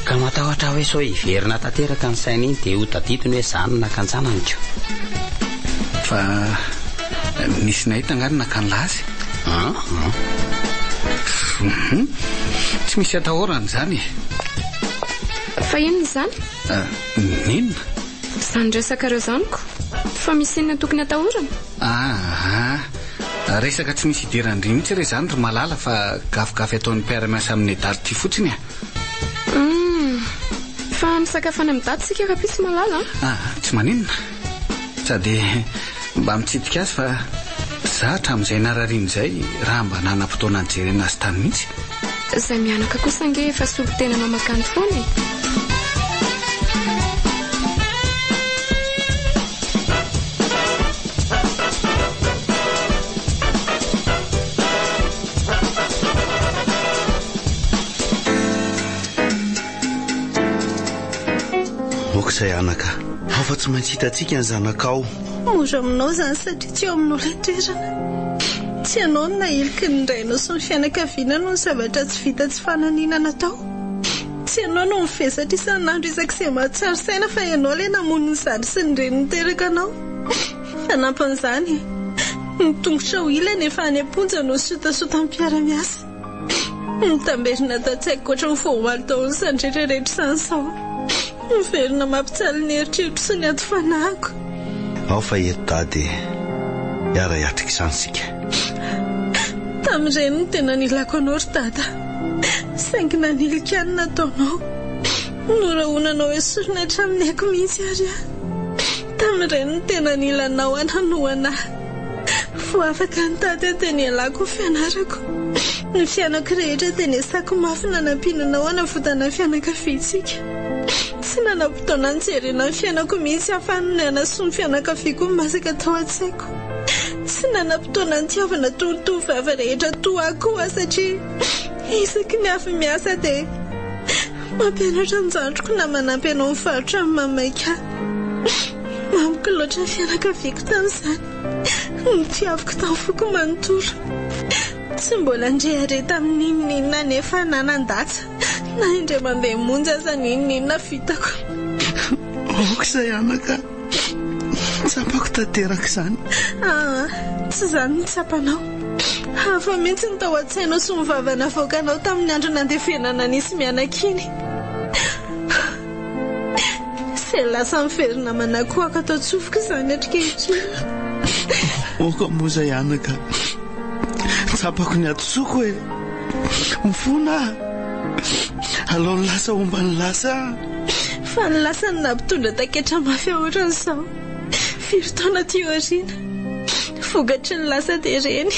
Ka matahotra hoe sao hiverina tanteraka ny sainy iny dia hotadidy ny hoe za no naka an-janany ko.
Fa nisy nahita angaha ny naka
an'lah azy?
Hum, tsy misy atahorana izany e!
Fa inona
izany? Inona?
Izany resaka ireo zaniko? Fa misy inona tokony atahorana?
Aa! Resaka tsy misy idiran-dry mihitsy re izany ry Malala fa gafigafy ataon'ny mpiara-miasa amin'i Nedard ity fotsiny a!
Humm! Fa misakafo any amin'i Daty isika rahampitso Malala
a! Aa! Tsy maninona! Sa dia mba mitsidika azy fa za hatramin'izay narariany izay raha mba nanam-potoana nijerena azy tany mihitsy.
Zay mianaka kosa ange efa solontena mamakany foana e!
Okzay anaka, ao fa tsy maintsy hitantsika ny zanakao.
Mora aminao izany satria tsy eo aminao ilay toerana. Tsy ianao no nahiliky ny rainao sy ny fianakavianao noho ny zavatra tsy vita tsy fananina natao. Tsy ianao no nivesatra isan'andro isak'izay mahatsiaro saina fa ianao ilay namono ny zandry sy ny reny niteraka anao. Fanampin'izany, ny tongotra ho ilany efa any am-ponja noho sotasotam-piara-miasa. Mitamberina ato an-tsaiko ankoatra ny voamaly tao amin'ny sary rehetra rehetra izany izao. Miverina mampijaly ny eritreritro sy ny aty fanahiko.
Ao fa eto Dada e! Hiara hiatrika izany isika.
Tamin'ireny no tena nilako anao ry Dada. Saingy nanilika ahy ny nataonao. Norahonanao esorina hatramin'ny aiko mihitsy ary aho. Tamin'ireny no tena nila anao aho nanohana ahy. Vao afaka nitady aho dia nialako ny fianarako. Ny fiainako rehetra dia nesako mafy nanampiana anao hanavotana ny fianakaviantsika. Tsy nanam-potoana nijerena ny fiainako mihitsy ahafahana ny hanasoa ny fianakaviako ny masaka tao an-tsaiko. Tsy nanam-potoana nitiavana toa ny tovovavy rehetra toa ahy koa aho satria isaky ny avy miasa dia mampianatra ny zandriko na manampy anao mivarotra ny mamaika ahy. Amiko loatra ny fianakaviako tamin'izany, ny mpiaviko tamin'ny foko manontolo. Tsy mbola nirehare tamin'ny n'inon'inona anefa na nandatsa, na indray mandeha monja aza ny n'inon'inona vitako.
Moa izay anaka, tsapako tanteraka izany.
Aa, tsy izany no tsapanao. Hafa mihitsy ny tao an-tsainao sy ny vava navoakanao tamin'ny andro nandevenana nisy mianaka iny. Izay lasa miverina aman'akohaka ato an-tsofiko izany hatrinkehitriny.
Ôka moa izay anaka, tsapako ny hadisoako e! Mifona aho, alao ny lasa homba ny lasa an!
Fa ny lasa no nampitondra taketra mafy aohatran'izao, firy taona aty aoriana. Vokatry ny lasa dia ireny.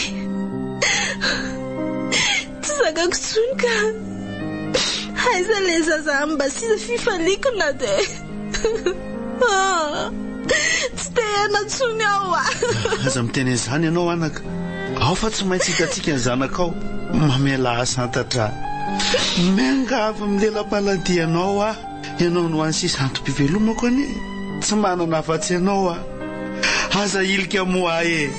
Tsy zakako tsony ka. Aiza le zaza any mba sisa fifaliako na de tsy te hiaina tsony aho a.
Aza miteny an'izany ianao anaka. Ao fa tsy maintsy hitantsika ny zanakao. Mamelà ahy santatra. Miangavy ny lela-paladianao aho. Ianao no any sisa antom-pivelomako anie Tsy manana afa-tsy ianao aho Aza hilika moa ahy e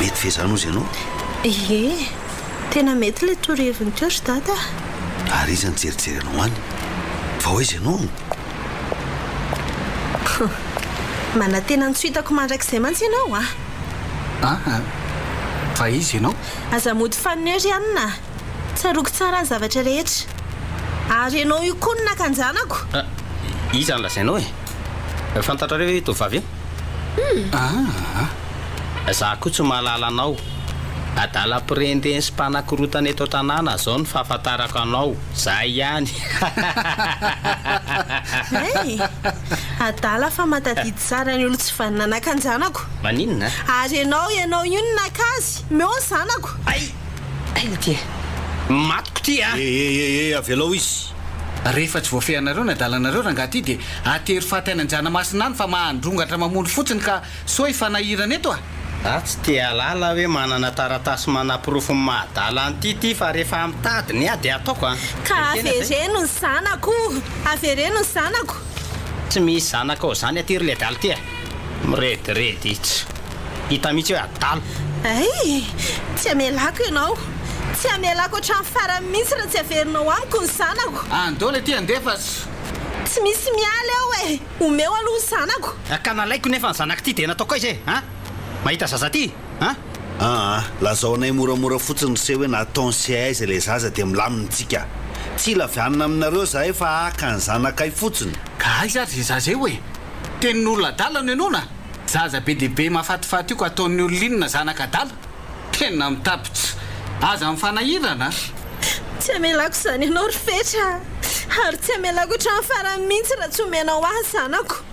Mety ve izany hozy ianao?
Ie. Tena mety ilay toroheviny teo ry dada a!
Ary iza nijerijery anao any? Fa oaiza ianao
no. Manantena ny tsy ho hitako mandrakizay mantsy ianao a!
Aa! Fa iza ianao?
Aza mody fanino ry anona a! Tsaroako tsara ny zavatra rehetra. Ary ianao io koa no nakanjanako!
Iza no lazainao e? Fantatrareo ve io tovovavy io? Humm. Ah. Za koa tsy mahalala anao. Adala mpirendeny sy mpanakorotana eto an-tanàna zao ny fahafantarako anao. Zay ihany.
Hey! Adala fa mahatadidy tsara ny olon-tsy vanona naka ny zanako.
Maninona?
Ary ianao, ianao io no naka azy. Omeo ny zanako.
Ay! Ay le ty e. Matiko ty a!
He he he he avelao izy.
Rehefa tsy voafehanareo ny adalanareo rangaha ty dia atero faty any anjanamasina any fa mahandrongatra mamono fotsiny ka soa hifanahirana eto a!
Za tsy te halala hoe manana taratasy manaporofo ny maha adala an'ity ity fa rehefa mitady ny ahy dia ataoko a!
Ka avereno ny zanako! Avereno ny zanako!
Tsy misy zanakao zany aty ry ledaly ty a! Mirediredy tsy hita mihitsy hoe adala.
Ay! Tsy hamelako ianao. Tsy hamelako hatramin'ny farany mihitsy raha tsy averinao amiko ny zanako.
Andao ilay ity handeha fa
tsy. Tsy misy miala eo e! Omeo aloha ny zanako.
Ka nalaiko nefa ny zanak'ity dia nataoko aiza e? An? Mahita zaza ty? an!
Aa! Lazao anay moramora fotsiny ry se hoe nataon sy aiza ilay zaza dia milamina tsika. Tsy hila avy anona aminareo zahay fa haka ny zanakay fotsiny.
Ka aiza ary ze zaza eo e? Tenin olona adala no henoina? Zaza be dia be mafatifaty io ka ataon'ny olona inona zanaka adala? Tena mitabots. Aza mifanahirana a!
Tsy hamelako izany anao ry Fetra a! Ary tsy hamelako hatramin'ny farany mihitsy raha tsy omenao ahy zanako.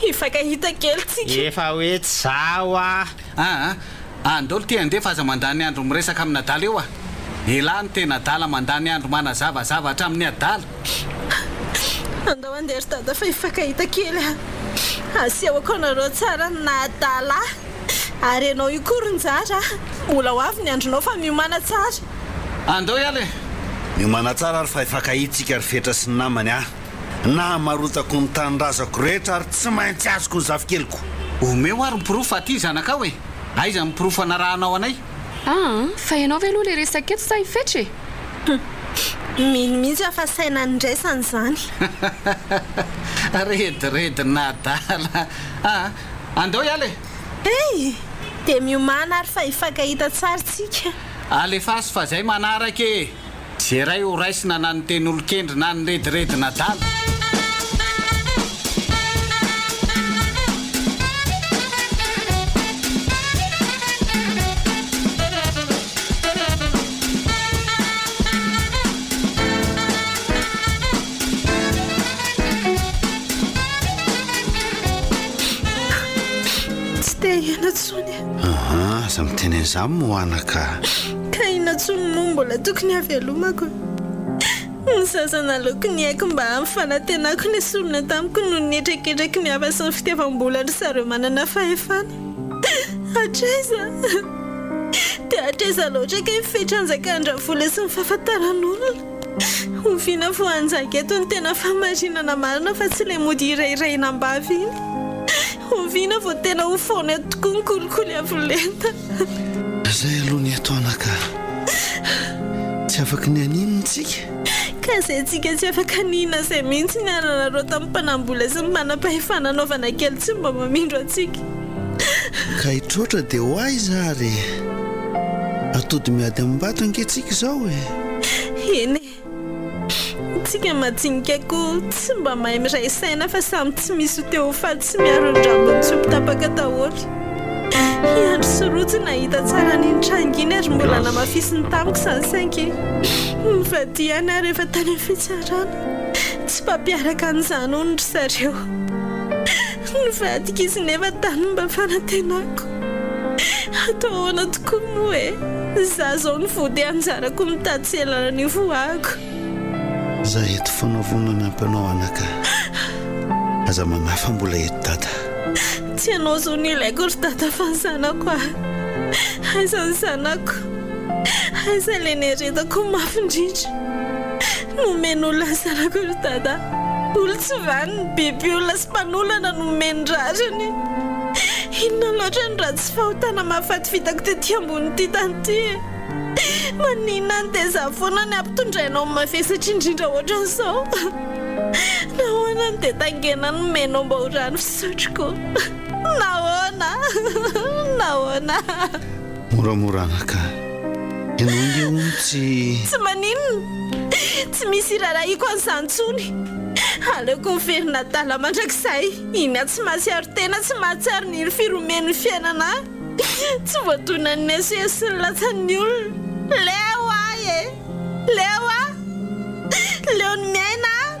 Hifankahita kely tsika.
Efa hoe tsy zaho ah.
Aa an dolo ty andefa aza mandany andro miresaka amina adala eo ah. Elah ny tena adala mandany andro manazava zavatra amin'ny adala.
Andao andeha ry dada fa hifankahita kely ah. Asehoko anareo tsara ny naha adala ahy ary ianao io koa ry njara ah. Mbola ho avy ny andronao fa miomana tsara.
Andao hiala e.
Miomana tsara ary fa hifankahita tsika ry fetra sy ny namany ah. Nahamarotako ny tanindrazako rehetra ary tsy maintsy azoko ny zafikeliko.
Omeo ary ny porofo fa aty zanakao e! Aiza ny porofo anarahanao anay?
Aa! Fa ianao ve aloha ilay resaka eto sa i Fetra e? Hum!
Mino mihitsy aho fa saina niraisana izany.
Rediredin'adala a! Andao hiala e!
Hey! Dia miomàna ary fa hifankahita tsara
tsika. Alefaso fa izay manaraka e! Jeray ho raisina na ny teny olon-kendry na ny rediredin'adala.
Tsy te hiaina
intsony. Aza miteny an'izany moa anaka a!
Ka inona tsony moa mbola tokony havelomako e? Ny zaza naloako ny aiko mba amin'ny fanantenako ny solona tamiko noho ny hetraketraky ny hafa sy ny fitiavam-bola ry zareo manana fahefana. Hatraiza? Dia hatraiza loatra kay ny fetranjakan-dRavola sy ny fahafantaran'olona? Oviana vao hanjaka eto ny tena fahamarinana marina fa tsy ilay mody hirahirahina am-bava iny? Oviana vao tena ho foana eto tokoa ny kolikoly avo
lenta? Izay aloha ny eto anakara. Tsy afaka ny hanino isika?
Ka izay antsika tsy afaka nihinana izay mihitsy ny haranareo tamin'ny mpanam-bola sy ny manam-pahefana anaovana kely tsy mba mamindro antsika.
Ka hitroatra dia ho aiza ary e? Atody miady amin'ny vato ange tsika izao e!
Eny e! Tsika majinika koa tsy mba mahay miray saina fa samy tsy misy ho te ho faty sy miaro ny rambony tsy ho mpitapaka daholo. I Andry sy Rojo nahita tsara an'iny tranga iny ary mbola namafisiny tamiko izany saingy nivadi ihany aho rehefa tany amin'ny fitsarana. Tsy mpampiaraka an'izany hono ry zareo. Nivadika izy nefa tany mba fanantenako. Hatao ahoana tokoa moa e! Izaho izao no vody anjarako mitady tsy hialana ny hoaviko.
Izaho eto foana vao manampy anao anaka. Aza manahy fa mbola eto dada.
Tsy ianao izao no ilaiko ry dada fa ny zanako a! Aiza ny zanako? Aiza ilay niaretako mafy indrindra? Nomen'olona ny zanako ry dada. Olon-tsy vaniny, bibiolona Mpanolana no omeny rariny. Inona loatra ny ratsy fahotana mahafaty vitako tety ambonin'ity tany ity e! Maninona any dia izaho foana ny ampitondrainao amin'ny mavesatra indrindra ohatran'izao? Nahoana any dia taingena ny omenao mba ho rano fisotroko? Nahoana? Nahoana?
Moramora anaka. Ianao nge hono
tsy. Tsy maninona. Tsy misy irarahiako an'izany intsony. Aleoko miverina adala mandrakizay. Iny aho tsy mahatsiaro tena, tsy mahatsiaro ny hirifiry omeny ny fiainana ahy. Tsy voadonan'ny SES sy ny latsan'ny olona. Leo aho e! Leo aho! Leo ny miaina aho!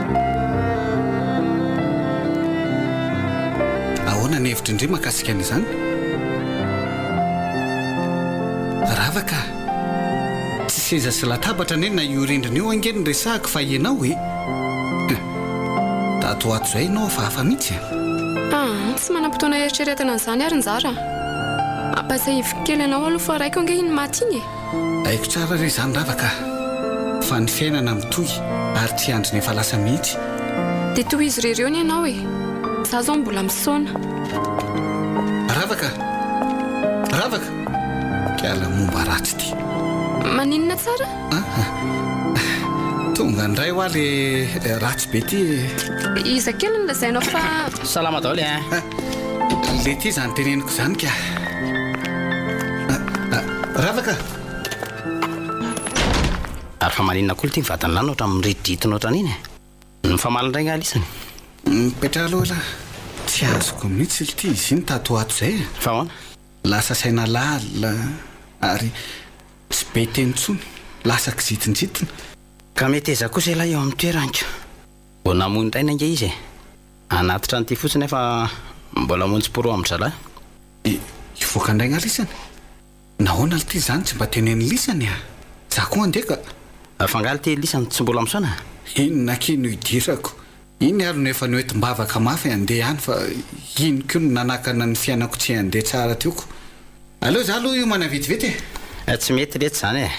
Ahoana ny hevitry ndry makasika an izany? Rava ka! Tsy seza sy latabatra anie na io rindrina io ange no resahako fa ianao e! Tato ho ato izay ianao efa hafa mihitsy
an! Ah! Tsy manam-potoana hieritreretana an'izany ary Njara a! Ampatsiahiviko kely anao aloha fa raiko ange iny maty iny e!
Haiko tsara re izany rava ka! Fa ny fiainana mitohy ary tsy andriny efa lasa mihitsy.
Dia tohizo re ireo ny anao e! Za zao mbola misaona.
Rava ka! Rava ka! Mpiala momba ratsy ity.
Maninona tsara?
Aha! Tonga indray hoa le ratsy be ty e!
Iza kely no lazainao fa.
Salama daholo e!
Le ty izany teneniko izany ka! Rava ka!
Ary fa maninona koa ity vadin'i Lana ohatran'ny miridritona ohatran'iny e! Nifamaly indray angaha
lisany? Mipetraha aloha lah! Tsy azoko mihitsy lty izy iny tato ho ato izay e!
Fa ahoana?
Lasa saina lalina ary tsy be teny intsony, lasa
kizitinjitina. Ka meteza kosa ilay eo amin'ny toerany ka! Vao namoy ny rainy ange izy e! Hanatitra an'ity fotsiny aho fa mbola hamonjy porro amin-drizalahy.
Hivoaka indray nga lisany? Nahoana lty izany tsy mba teneno lisany a! Za koa andeha
ka! Fa nga lty lisany tsy mbola misaona a!
Inona akia no idirako? Iny ary no efa noentim-bavaka mafy andeha ihany fa iny koa no nanakana ny fiainako tsy handeha tsara teo ko! Aleo za aloha hiomana vitiviity
e! Tsy mety letsy izany e!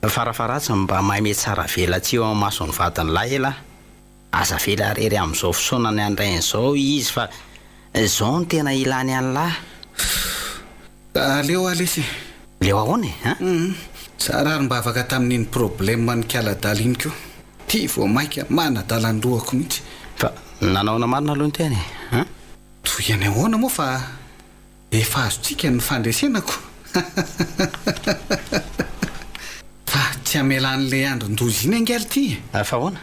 Farafaharatsiny mba maime tsara avela tsy eo amason'ny vadiny lahy elah, aza avela irery amin'izao fisaonany handray ny zao izy fa zao no tena ilany anlah. Fff,
aleo aho
lesy e. Aleo ahoana e an?
Humm, za rary mbavaka tamin'iny problème an'i kala dala iny ko, ty vao maika manadala ny lohako mihitsy.
Fa nanaona marina aloha ny tena e an?
Toy ny ahoana moa fa. Efa azontsika ny fandresena ko fa tsy hamela an'le andron-doza iny ange ry ty e!
Ary fa ahoana?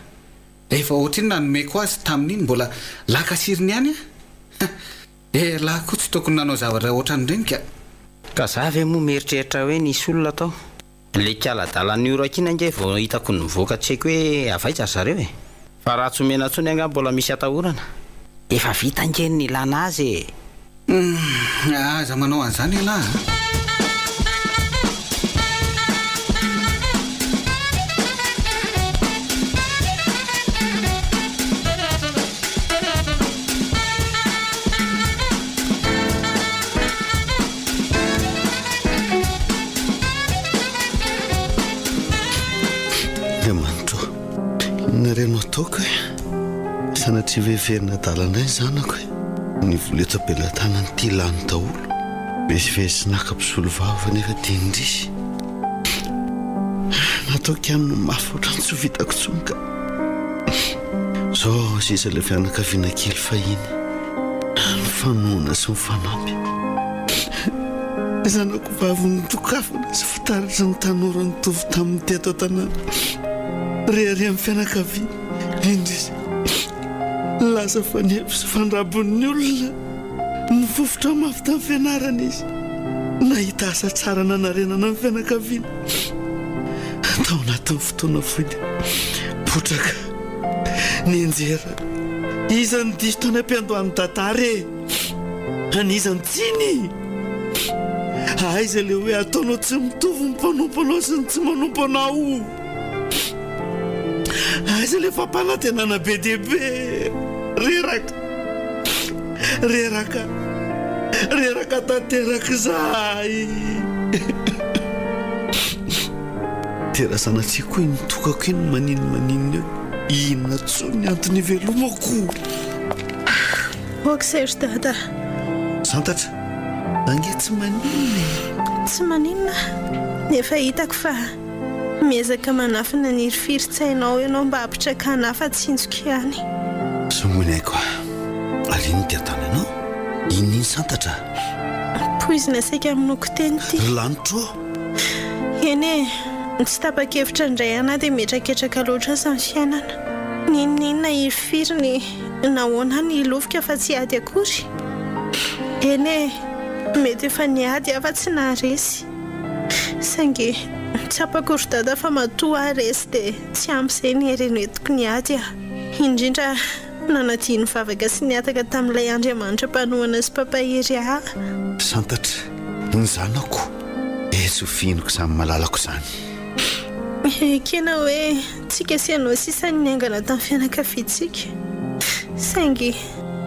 Efa ohatr'iny nanomeko azy tamin'iny mbola laka siriny ihany a! Elah ko tsy tokony nanao zavatra ohatran'ireny
ka! Ka za ve moa mieritreritra hoe nisy olona tao? Le kialadala anio rakina nge vao hitako nivoaka tsy haiko hoe avy aiza ry zareo e! Fa raha tsy omena intsony angaha mbola misy atahorana? Efa vita nge ny nilana azy e!
Humm aza manao an'izany ialahy
a! Andriamanitro ô, inona re no ataoko e? Sanatria ve hiverina adala indray ny zanako e? Ny vola eto am-pelatanana ity lany daholo. Mivezivezy naka mpisolovava nefa dia indrisy. Nataoko ihany no mafy ohatran'ny tsy ho vitako intsony ka. Izao sisa ilay fianakaviana kely fahiny. Ny fanohana sy ny fanampy. Zanako vavy nodokafana sy fitaratry ny tanora nitovy taminy teto an-tanàna. Rehareha amin'ny fianakaviana, indrisy. Lasa fanefy sy fandrabon'ny olona. Nifofotra mafy tamin'ny fianarana izy. Nahita asa tsara nanarenana ny fianakaviana. Tao anatin'ny fotoana fohy dia potraka ny injera. Iza no diso tany am-piandohan'ny tantara e? An'iza ny tsiny? Aiza ilay hoe ataonao tsy mitovy ny mpanompo anao sy ny tsy manompo anao? Aiza ilay fampanantenana be dia be? Reraka, reraka, reraka tanteraka izahay. Tena sanatria koa iny tokako iny maninona maninona eo. Inona intsony ny antony ivelomako?
Ah! Ok Serge Dada.
Santatra. Ange tsy maninona e.
Tsy maninona dia efa hitako fa miezaka manafina ny hirifirin-tsainao ianao mba hampitrakana ahy fa tsinjoko ihany.
Songoina ahy koa. Aleo ny tia tananao. Inona iny Santatra?
Poizina saika amin'ny noko teny ity.
Ry lanitro ô!
Eny e, ny tsy tapa-kevitra indray ana dia mihetraketraka loatra aza ny fiainana. N'inon'inona hirifiry ny nahoana ny hilovika fa tsy hiady akory? Eny e, mety efa niady aho fa tsy naharesy. Saingy tsapako ry dada fa matoa aho resy dia tsy ampy izay ny hery nentiko niady aho. Indrindra. Nanadio ny vavaka sy nihataka tamin'ilay Andriamanitra mpanohana sy mpampahery ahy.
Santatra ny zanako e tsy ho fihiniko izany malalako izany.
Ekena hoe tsika sy ianao sisa ny niangana tamin'ny fianakaviantsika, saingy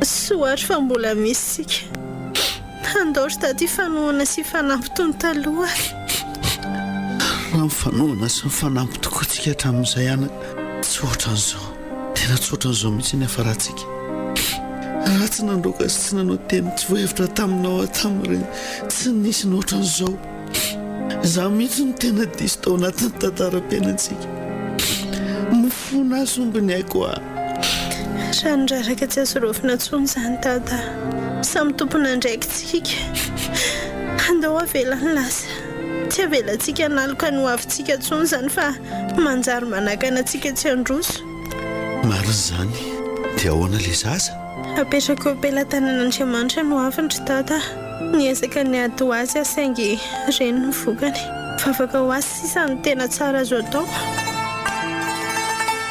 soa ary fa mbola misy isika. Handao ry Dada hifanohana sy hifanampy toy ny
taloha. Mifanohana sy mifanampy tokoa tsika hatramin'izay ana, tsy ohatran'izao. Tena tsy ohatran'izao mihitsy ny hafarantsika. Raha tsy nandroaka sy tsy nanao teny tsy voahevitra taminao aho tamin'ireny, tsy nisy ny ohatran'izao. Izaho mihitsy no tena diso tao anatin'ny tantaram-piainantsika. Mifona aho sy omby ny
aiko aho. Rano raraka tsy azo raofina intsony izany Dada a. Samy tompon'andraikitra isika. Andao avela ny lasa. Tsy avelantsika hanaloka ny hoavintsika intsony izany fa manjary manakana antsika tsy handroso.
Marina izany, dia ahoana ilay zaza?
Apetrako eo am-pelatanan'Andriamanitra ny hoavin-dry Dada. Niezaka ny hiady ho azy aho saingy reny ny vokany. Vavaka ho azy sisa no tena tsara azo atao.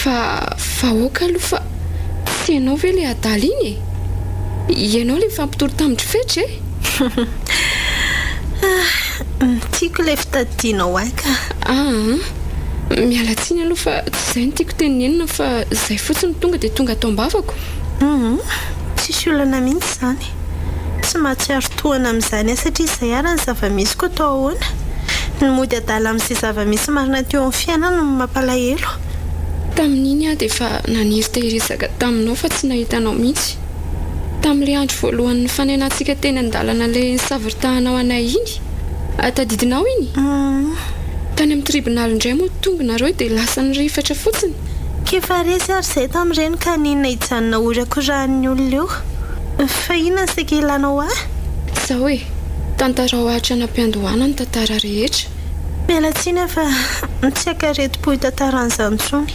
Fa
vahoaka aloha fa tsy ianao ve ilay adala iny e? Ianao ilay nifampitory tamin-dry Fetra e?
Hum, tiako ilay fitadidianao ahy
ka. Ah, miala tsiny aloha fa tsy izay no tiako tenenina fa izay fotsiny tonga dia tonga ato am-bavako.
Hum, tsisy olana mihitsy izany. Tsy mahatsiaro tohana amin'izany aho satria izay ary ny zava-misy koa atao ahoana? Ny mody adala amin'izay zava-misy marina teo amin'ny fiainana no mampalahelo.
Tamin'iny aho dia efa naniry te hiresaka taminao fa tsy nahita anao mihitsy. Tamin'ilay andro voalohany nifanenantsika teny an-dalana ilay nisavirtahanao anay iny, ah, tadidinao
iny?
Tany amin'ny tribonaly indray moa tonga nareo dia lasa nirefatra fotsiny.
K'efa resy ary zay tamin'ireny ka n'inona hijanona horakorahan'ny olona eo. Fa inona no saika ilanao
ahy? Zao e! Tantarao hatrany am-piandohana ny tantara rehetra.
Miala tsiny aho fa tsy ankaretim-po hitantarana izany intsony.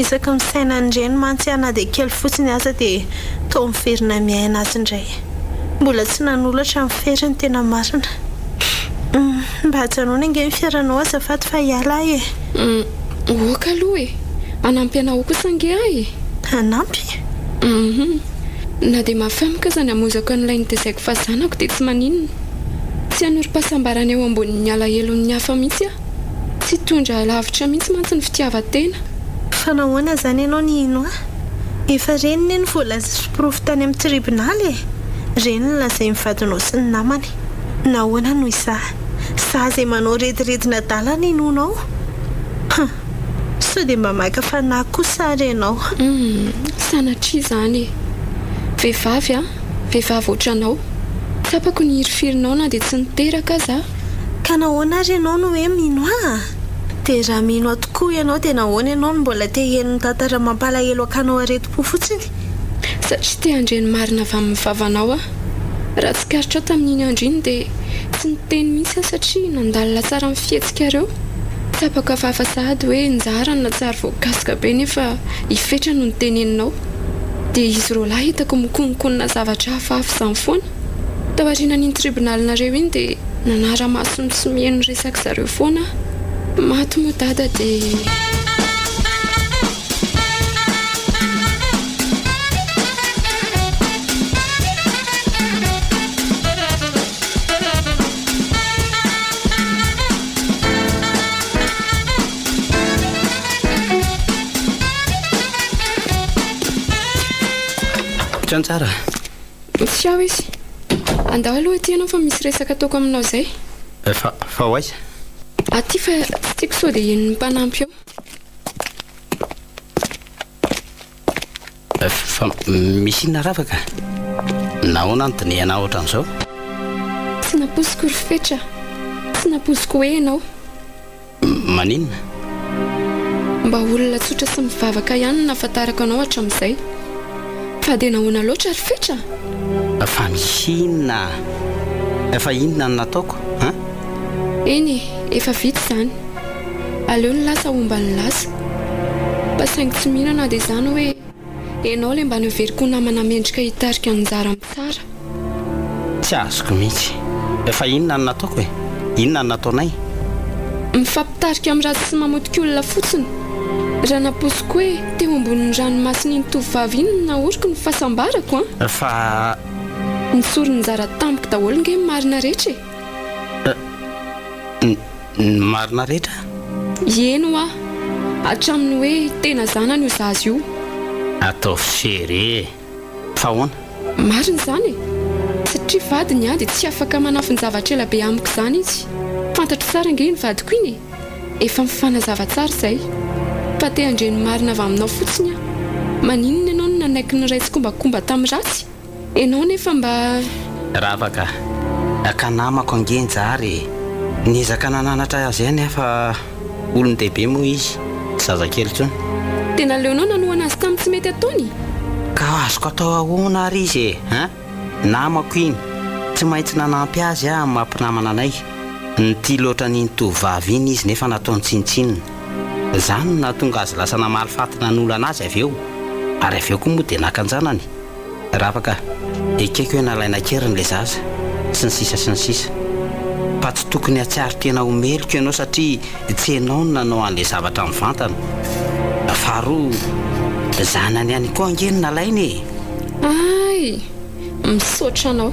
Isaky ny saina an'ireny mantsy aho na dia kely fotsiny aza dia toa miverina miaina azy indray. Mbola tsy nanolo hatramin'ny fery ny tena marina. Mba ajanony ange ny fiaranao azafady fa hiala aho e!
Ok aloha e! Hanampy anao kosa ange aho e!
Hanampy?
Humm. Na dia mafy amiko aza ny hamonjako an'ilay notezaiko fa zanako dia tsy maninona. Tsy hanorim-pahasambarana eo ambonin'ny alahelon'ny hafa mihitsy aho. Tsy hitondra lavitra mihitsy mantsy ny fitiavan-tena.
Fa nahoana izany ianao nihino ahy? Efa reny ne ny voalaza sy porofo tany amin'ny tribonaly e! Reny ny lazain'ny vadinao sy ny namany. Nahoana no izaho? Za zay manao rediredina adala ny noanao Huh! Sao dia mba maka fanahy kosa ary ianao?
Humm! Sanatria izany e! Vehivavy an! Vehivavy ohatranao! Tsapako ny hirifirinao na dia tsy niteraka aza aho!
Ka nahoana ary ianao no hoe mino ahy? Dia raha mino ahy tokoa ianao dia nahoana ianao no mbola te hihaino ny tantara mampalahelo akanao aretim-po fotsiny?
Satria te handre ny marina avy amin'ny vavanao aho! Raha tsikaritrao tamin'iny andro iny dia tsy niteny mihitsy aho satria nandalina tsara amin'ny fihetsikareo. Tsy apaka fafa sahady hoe njara ny latsary voakasoka be nefa i Fetra no niteneninao. Dia izy roa lahy hitako mikononkonona zavatra hafahafa izany foana. Tao aorianan'iny tribonalinareo iny dia nanara-maso ny tsy miheno ny resak'izareo foana aho. Maty moa Dada dia.
Otrany tsara.
Tsy aho izy. Andao aloha aty ianao fa misy resaka ataoko aminao izay.
Eh, fa fa ho aiza?
Aty fa tsy tiako sao dia henon'ny mpanampy eo.
Fa misy inona raha ka? Nahoana no dinihana ahy ohatran'izao?
Tsy nampoiziko ry Fetra, tsy nampoiziko hoe ianao.
Maninona?
Mba olona tsotra sy mivavaka ihany no nahafantarako anao hatramin'izay. Fa dia nahoana loatra ry Fetra?
Fa misy inona? Fa inona no nataoko?
Eny e, efa vita izany. Aleo ny lasa homba ny lasa. Fa saingy tsy mino na dia izany hoe ianao ilay mba naveriko ho namana mendrika hitarika ny anjara mitsara.
Tsy azoko mihitsy. Efa inona no nataoko e? Inona no nataonay?
Mifampitarika amin'ny ratsy sy mamotika olona fotsiny. Raha nampoiziko hoe teo ambonin'ny ranomasin'iny tovovavy iny no naoriko ny fahasambarako an!
Fa.
Ny sorony nizara tamiko daholo ange ny marina rehetra e!
ny marina rehetra?
Eny hoa, hatramin'ny hoe tena zanany io zaza io.
Ataovy fery e! Fa ahoana?
Marina izany e! Satria vadiny aho dia tsy afaka manafin-javatra ela be amiko izany izy. Fantatro tsara ange iny vadiko iny e! Efa mifanazava tsara izay. Fa te handre ny marina avy aminao fotsiny aho. Maninona ianao no nanaiky ny niray tsikombakomba tamin'ny ratsy? Enao nefa mba.
Ravaka, ka namako ange njary e! Niezaka nananatra azy ahy nefa olon-dehibe moa izy, tsy zazakely intsony.
Dia naleonao nanohana azy tamin'ny tsy mety ataony?
Ka azoko atao ahoana ary izy e! An! Namako iny, tsy maintsy nanampy azy aho amin'ny maha-mpinamana anay. Nitia loatra an'iny tovovavy iny izy nefa nataony tsinontsinona. Izany no nahatonga azy lasa namaly faty nanolana azy avy eo, ary avy eo koa moa dia naka an-janany. Ravaka, ekeko hoe nalaina an-keriny ilay zaza, sy ny sisa sy ny sisa. Fa tsy tokony hahatsiaro tena ho meloka ianao satria tsy ianao no nanao an'ilay zavatra mivantana. Faharoa, zanany ihany koa ange no nalainy e!
Ay! Misaotra anao.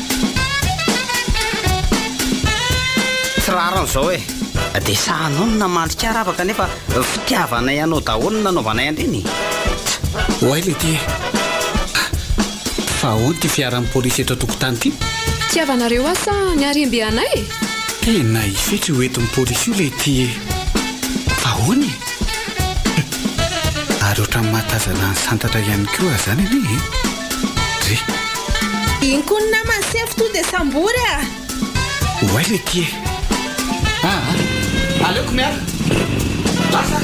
Tsy rariny izao e. Dia sahanao ny namaly kara hafa kanefa fitiavanay anao daholo ny nanaovanay andreny.
Oay le ty e. Fa ahoana ty fiaran'ny polisy eto an-tokotany ty?
Tiavanareo ahy sa ny harembe anay e?
Tena hifetra io entin'ny polisy io le ty e. Fa ahoana e? Ary ohatran'ny mahatazana an'i Santatra ihany koa zany anie e. Dry.
Iny koa ny namany sefo tonga dia sambory ah.
Oay le ty e. Ah, ah. aleoko miala. Lasa.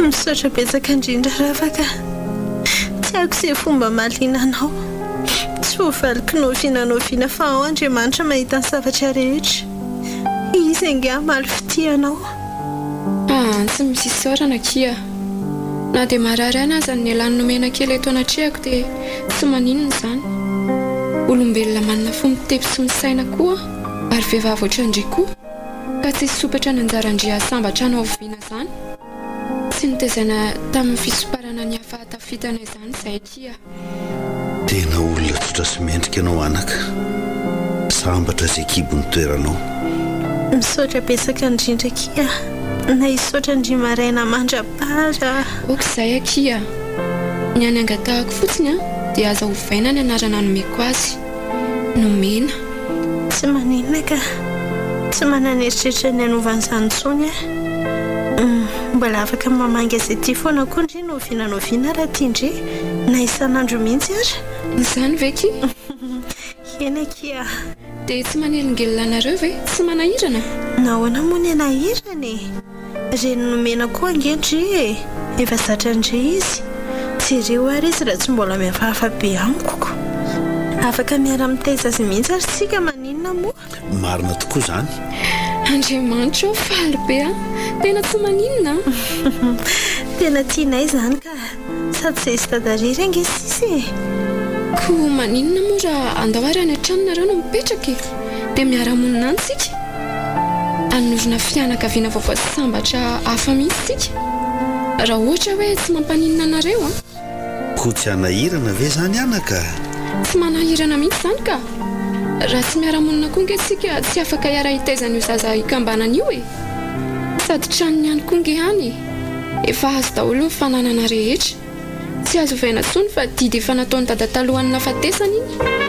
Misaotra betsaka indrindra Ravaka. Tiako izay fomba amaliananao. Tsy ho valiko na oviana na oviana fa ao Andriamanitra mahita ny zavatra rehetra. Izy ange hamaly fitia
anao. Ahaa tsy misy isaorana akia. Na dia marary aina aza ny nialany nomena kely eto anatrehako dia tsy maninona izany. Olombelona manana fo mitepy sy misaina koa ary vehivavy ohatran-dry koa ka tsy hisopatra ny anjaran-dry hahasambatra anao oviana izany. Tsy notezaina tamin'ny fisomparana ny hafa hahatafitana izany izay.
Tena olona tsotra sy mendrika ianao anaka. Sambatra izay kibo ny toeranao.
Misaotra betsaka indrindra akia na hisaotra ndry maraina mandrapara.
Ok izay akia a! Ny any angatahako fotsiny a dia aza ovaina ny anarana nomeko azy. Nomena.
Tsy maninona ka! Tsy manana eritreritra ny hanova an'izany intsony aho. Mbola afaka mamangy azy aty foana koa ndry. Tena oviana no oviana raha tia ndry? Na isan'andro mihitsy aza?
Izany ve ki?
Eny akia a!
Dia tsy manelingelina anareo ve? Tsy manahirana?
Nahoana moa ny hanahirana e! Reny nomena koa ange ndry e! Efa zatra ndry izy! Jereo ary izy raha tsy mbola mihafahafa be amiko ko! Afaka miara-mitaiza azy mihitsy ary tsika maninona moa?
Marina tokoa zany.
Andriamanitra ô faly be a! Tena tsy maninona an!
Tena tianay izany ka! Sady zesta tarery ange sisa e!
Koa maninona moa raha andao ary any an-trano nareo no mipetraka e! Dia miara-monina any tsika! Hanorina fianakaviana vaovao sy sambatra hafa mihitsy tsika! Raha ohatra hoe tsy mampaninona anareo an!
Koa tsy hanahirana ve izany anaka?
Tsy manahirana mihitsy izany ka! Raha tsy miara-monina koa ange isika tsy afaka hiara-hitaiza an'io zaza hikambanana io e! Sady tranony ihany koa ange any e! Efa azy daholo ny fananana rehetra. Tsy azo ovaina intsony fa didy efa nataon'i Dada talohan'ny nahafatesany
iny.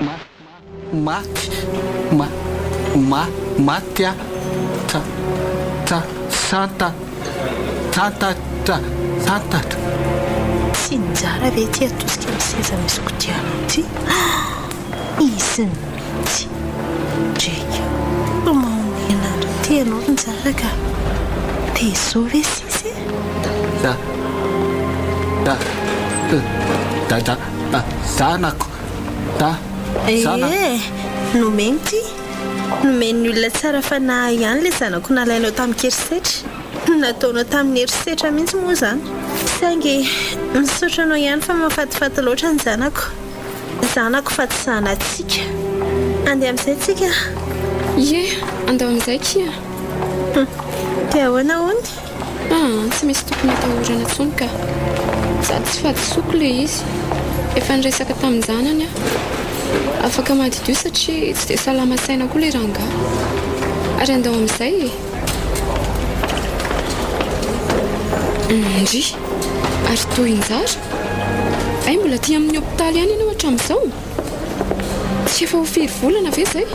Ma, maty, ma, ma, maty a, ta, ta, santa, tanta, ta, tantatra.
Tsy nizara ve ity atosika ny seza misy kodiarana ity? Ah! Izy mihitsy! Jake, mba mahonena ary ity ianao ry nizara ka! Tezzo ve sisa e?
Da, da, da, da, da. Ta, zanako. Ta, zanako.
Ee, nomeny ity. Nomen'ny olona tsara fanahy ihany ilay zanako nalainao tamin'ny kerisetra. Nataonao tamin'ny herisetra mihitsy moa izany. Saingy misaotra anao ihany fa mahafatifaty loatra ny zanako. Zanako fa tsy zanatsika. Andeha amin'izay tsika.
Ie, andao amin'izay kia.
Hum, dia ahoana hono?
Aa tsy misy tokony atahorana intsony ka. Za tsy fahadisoako le izy. Efa niresaka tamin'ny zanany aho. Afaka madidio satria tsy dia salama saina koa le rangahy. Ary andao amin'izay e. Ndrii. Ary tohinjara. Hay mbola aty amin'ny hopitaly ihany ianao hatramin'izao? Tsy efa ho firy volana ve izay?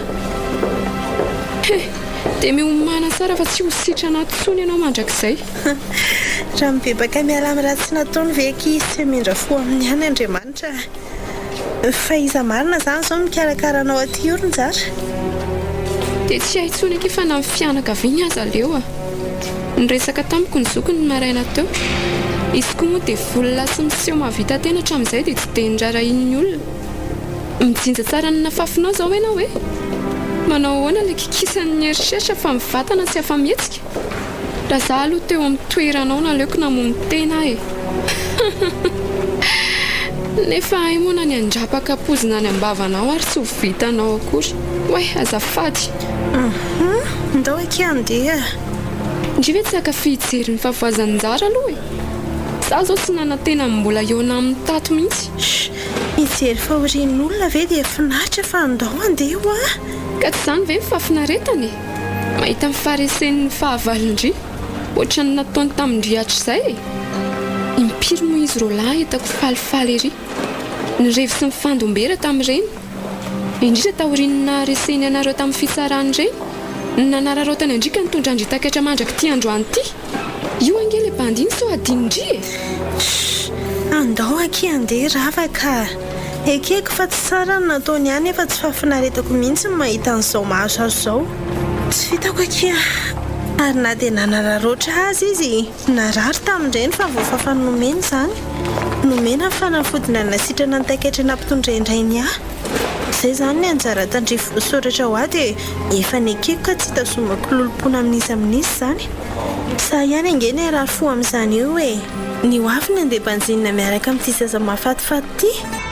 He, dia miomana tsara fa tsy ho sitrana ato intsony ianao mandrakizay.
Raha mibebaka miala amin'ny ratsy nataony ve ankizy sy hamindra fo aminy ihany Andriamanitra? Fa iza marina izany izao no mikarakara anao aty Io ry njara?
Dia tsy hay intsony akia fa na ny fianakaviany aza leo a! Anaty. Niresaka tamiko ny zokiny ny maraina teo. Izy koa moa dia volona sy miseho mahavita tena hatramin'izay dia tsy dia norarahian'ny olona. Mijinja tsara ny nafafinao izao enao hoe. Manao ahoana ilay kikisan'ny mieritreritra fa mivatana sy afa-mihetsika? Raha izaho aloha teo amin'ny toeranao naleoko namono tena aho e. Nefa hay moa na ny handrapaka poizina any am-bavanao ary tsy ho vitanao akory. Oay, azafady.
Humm ndao akia handeha eh.
Ndry ve tsy hankafy hijery ny fahavoazan-jara aloha e! Za zao tsy nanantena ny mbola hihaona aminy tato mihitsy. Shh!
Mijery fahorian'olona ve dia finaritra fa ndao handeha hoa!
Ka tsy zany ve ny fahafinaretana e! Mahita ny faharesen'ny fahavalon-dry ohatran'ny nataony tamin-dry hatrizay e! Impiry moa izy roalahy hitako falifaly ery! Ny revy sy ny fandombera tamin'ireny Indrindra taorian'ny nahareseny anareo tamin'ny fitsarana ireny, ny nanararaotany an-dry ka nitondra an-dry takaitra mandrak'ity androany ity. Io ange ilay bandy iny sao hadinondry e! Shh!
Andao akia andeha rava ka! Ekeko fa tsy tsara ny nataony ahy nefa tsy fahafinaretako mihitsy ny mahita an'izao mahazo azy izao. Tsy fitako akia ary na dia nanararaotra azy izy, Narary tamin-dreny fa voafafa nomena izany. Nomena ny fanafody nanasitrana ny taikaitrana mpitondra indray ny ahy. Izay izany ny anjara tandrify voasoratra ho ahy dia efa nekeko ka tsy tazomiko lolompoana amin'iza amin'iza izany. Sahy ihany ange ny harary fo amin'izany eo e! Ny ho avy ny handeha banjinina miaraka amin'ity zaza mahafatifaty ity.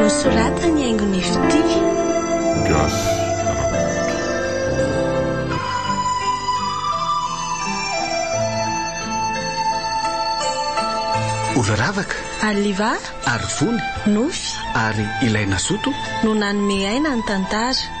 Nosoratany haingony fitia.
Gasy Rakoto.
Oloravaka.
Aliva. Arivony.
Nofy.
Ary ilay nazoto.
No nanome aina ny tantara.